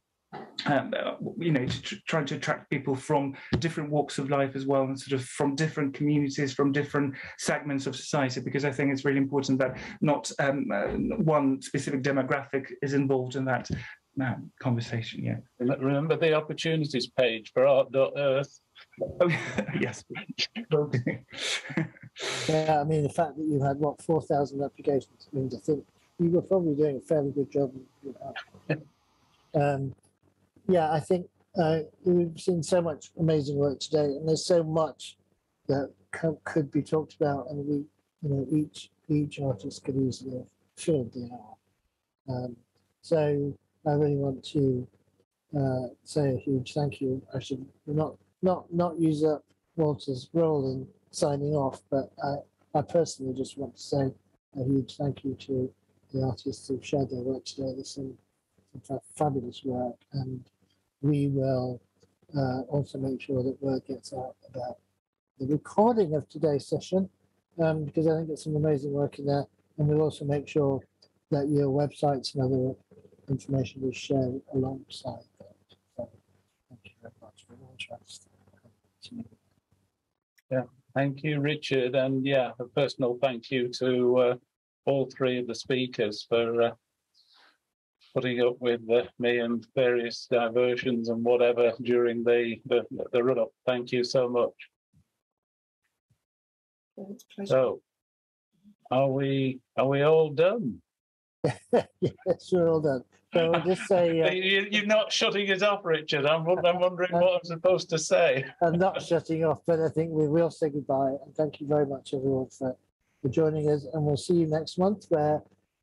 um, you know, to trying to attract people from different walks of life as well, and sort of from different communities, from different segments of society, because I think it's really important that not um, uh, one specific demographic is involved in that uh, conversation. Yeah. Remember the opportunities page for Art.Earth. Oh, (laughs) yes. (laughs) Yeah, I mean, the fact that you had, what, 4,000 applications means I think you were probably doing a fairly good job. (laughs) Um, yeah, I think uh, we've seen so much amazing work today, and there's so much that co- could be talked about, and we, you know, each each artist could easily have filled the hour. Um, so I really want to uh, say a huge thank you. I should not not not use up Walter's role in signing off, but I, I personally just want to say a huge thank you to the artists who've shared their work today. Fa- fabulous work, and we will uh, also make sure that word gets out about the recording of today's session, um, because I think it's some amazing work in there, and we'll also make sure that your websites and other information is shared alongside that. So, thank you very much for your interest. Yeah, thank you, Richard, and yeah, a personal thank you to uh, all three of the speakers for uh, putting up with uh, me and various diversions and whatever during the the, the run up. Thank you so much. It's a pleasure. So, are we are we all done? (laughs) yes, we're all done. So I'll just say. Uh, (laughs) You, you're not shutting it off, Richard. I'm, I'm wondering what I'm supposed to say. I'm not shutting off, but I think we will say goodbye. And thank you very much, everyone, for, for joining us. And we'll see you next month, where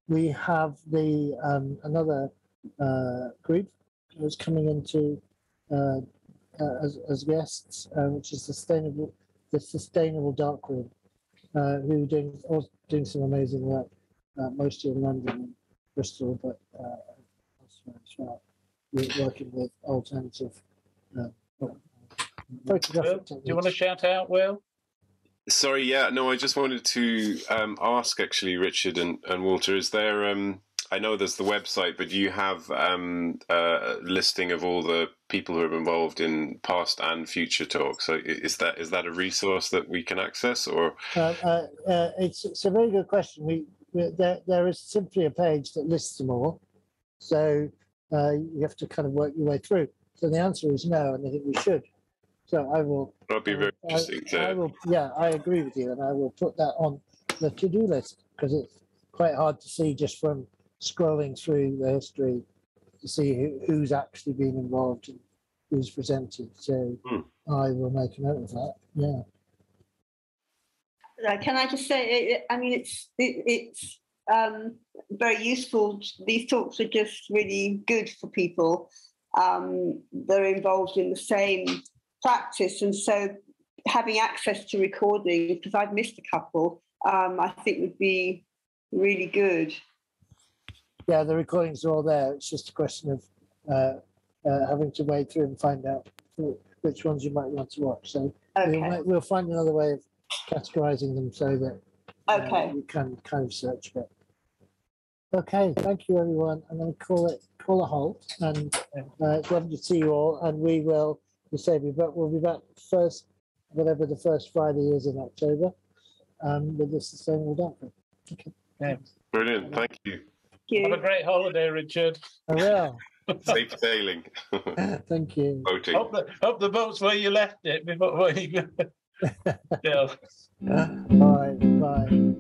we have the um, another uh, group who's coming into uh, uh, as, as guests, uh, which is sustainable, the Sustainable Dark Room, uh, who are doing also doing some amazing work, uh, mostly in London and Bristol, but uh, elsewhere as well. We're working with alternative. Uh, photographic do you want to shout out, Will? Sorry, yeah, no, I just wanted to um, ask actually, Richard and, and Walter, is there, um, I know there's the website, but do you have um, a listing of all the people who are involved in past and future talks? So is that is that a resource that we can access or? Uh, uh, uh, it's, it's a very good question. We, we there, there is simply a page that lists them all. So uh, you have to kind of work your way through. So the answer is no, and I think we should. So I will. That'd be very I- interesting I to. will, yeah, I agree with you, and I will put that on the to-do list because it's quite hard to see just from scrolling through the history to see who, who's actually been involved and who's presented. So Hmm. I will make a note of that. Yeah. Uh, can I just say, uh, I mean, it's it, it's um, very useful. These talks are just really good for people. Um, they're involved in the same practice, and so having access to recordings, because I've missed a couple, um, I think would be really good. yeah, the recordings are all there. It's just a question of uh, uh, having to wade through and find out which ones you might want to watch. So we'll, we'll find another way of categorizing them so that uh, Okay. you can kind of search a bit. Okay, thank you, everyone. I'm going to call it call a halt, and uh, it's lovely to see you all. And we will, we say, we but we'll be back first, whatever the first Friday is in October, um, with the Sustainable Darkroom. Okay, Yeah. Brilliant, thank you. Thank you. Have a great holiday, Richard. I will. (laughs) (laughs) Safe sailing. (laughs) Thank you. Boating. Hope the, hope the boat's where you left it before when you. yeah. Bye. Bye.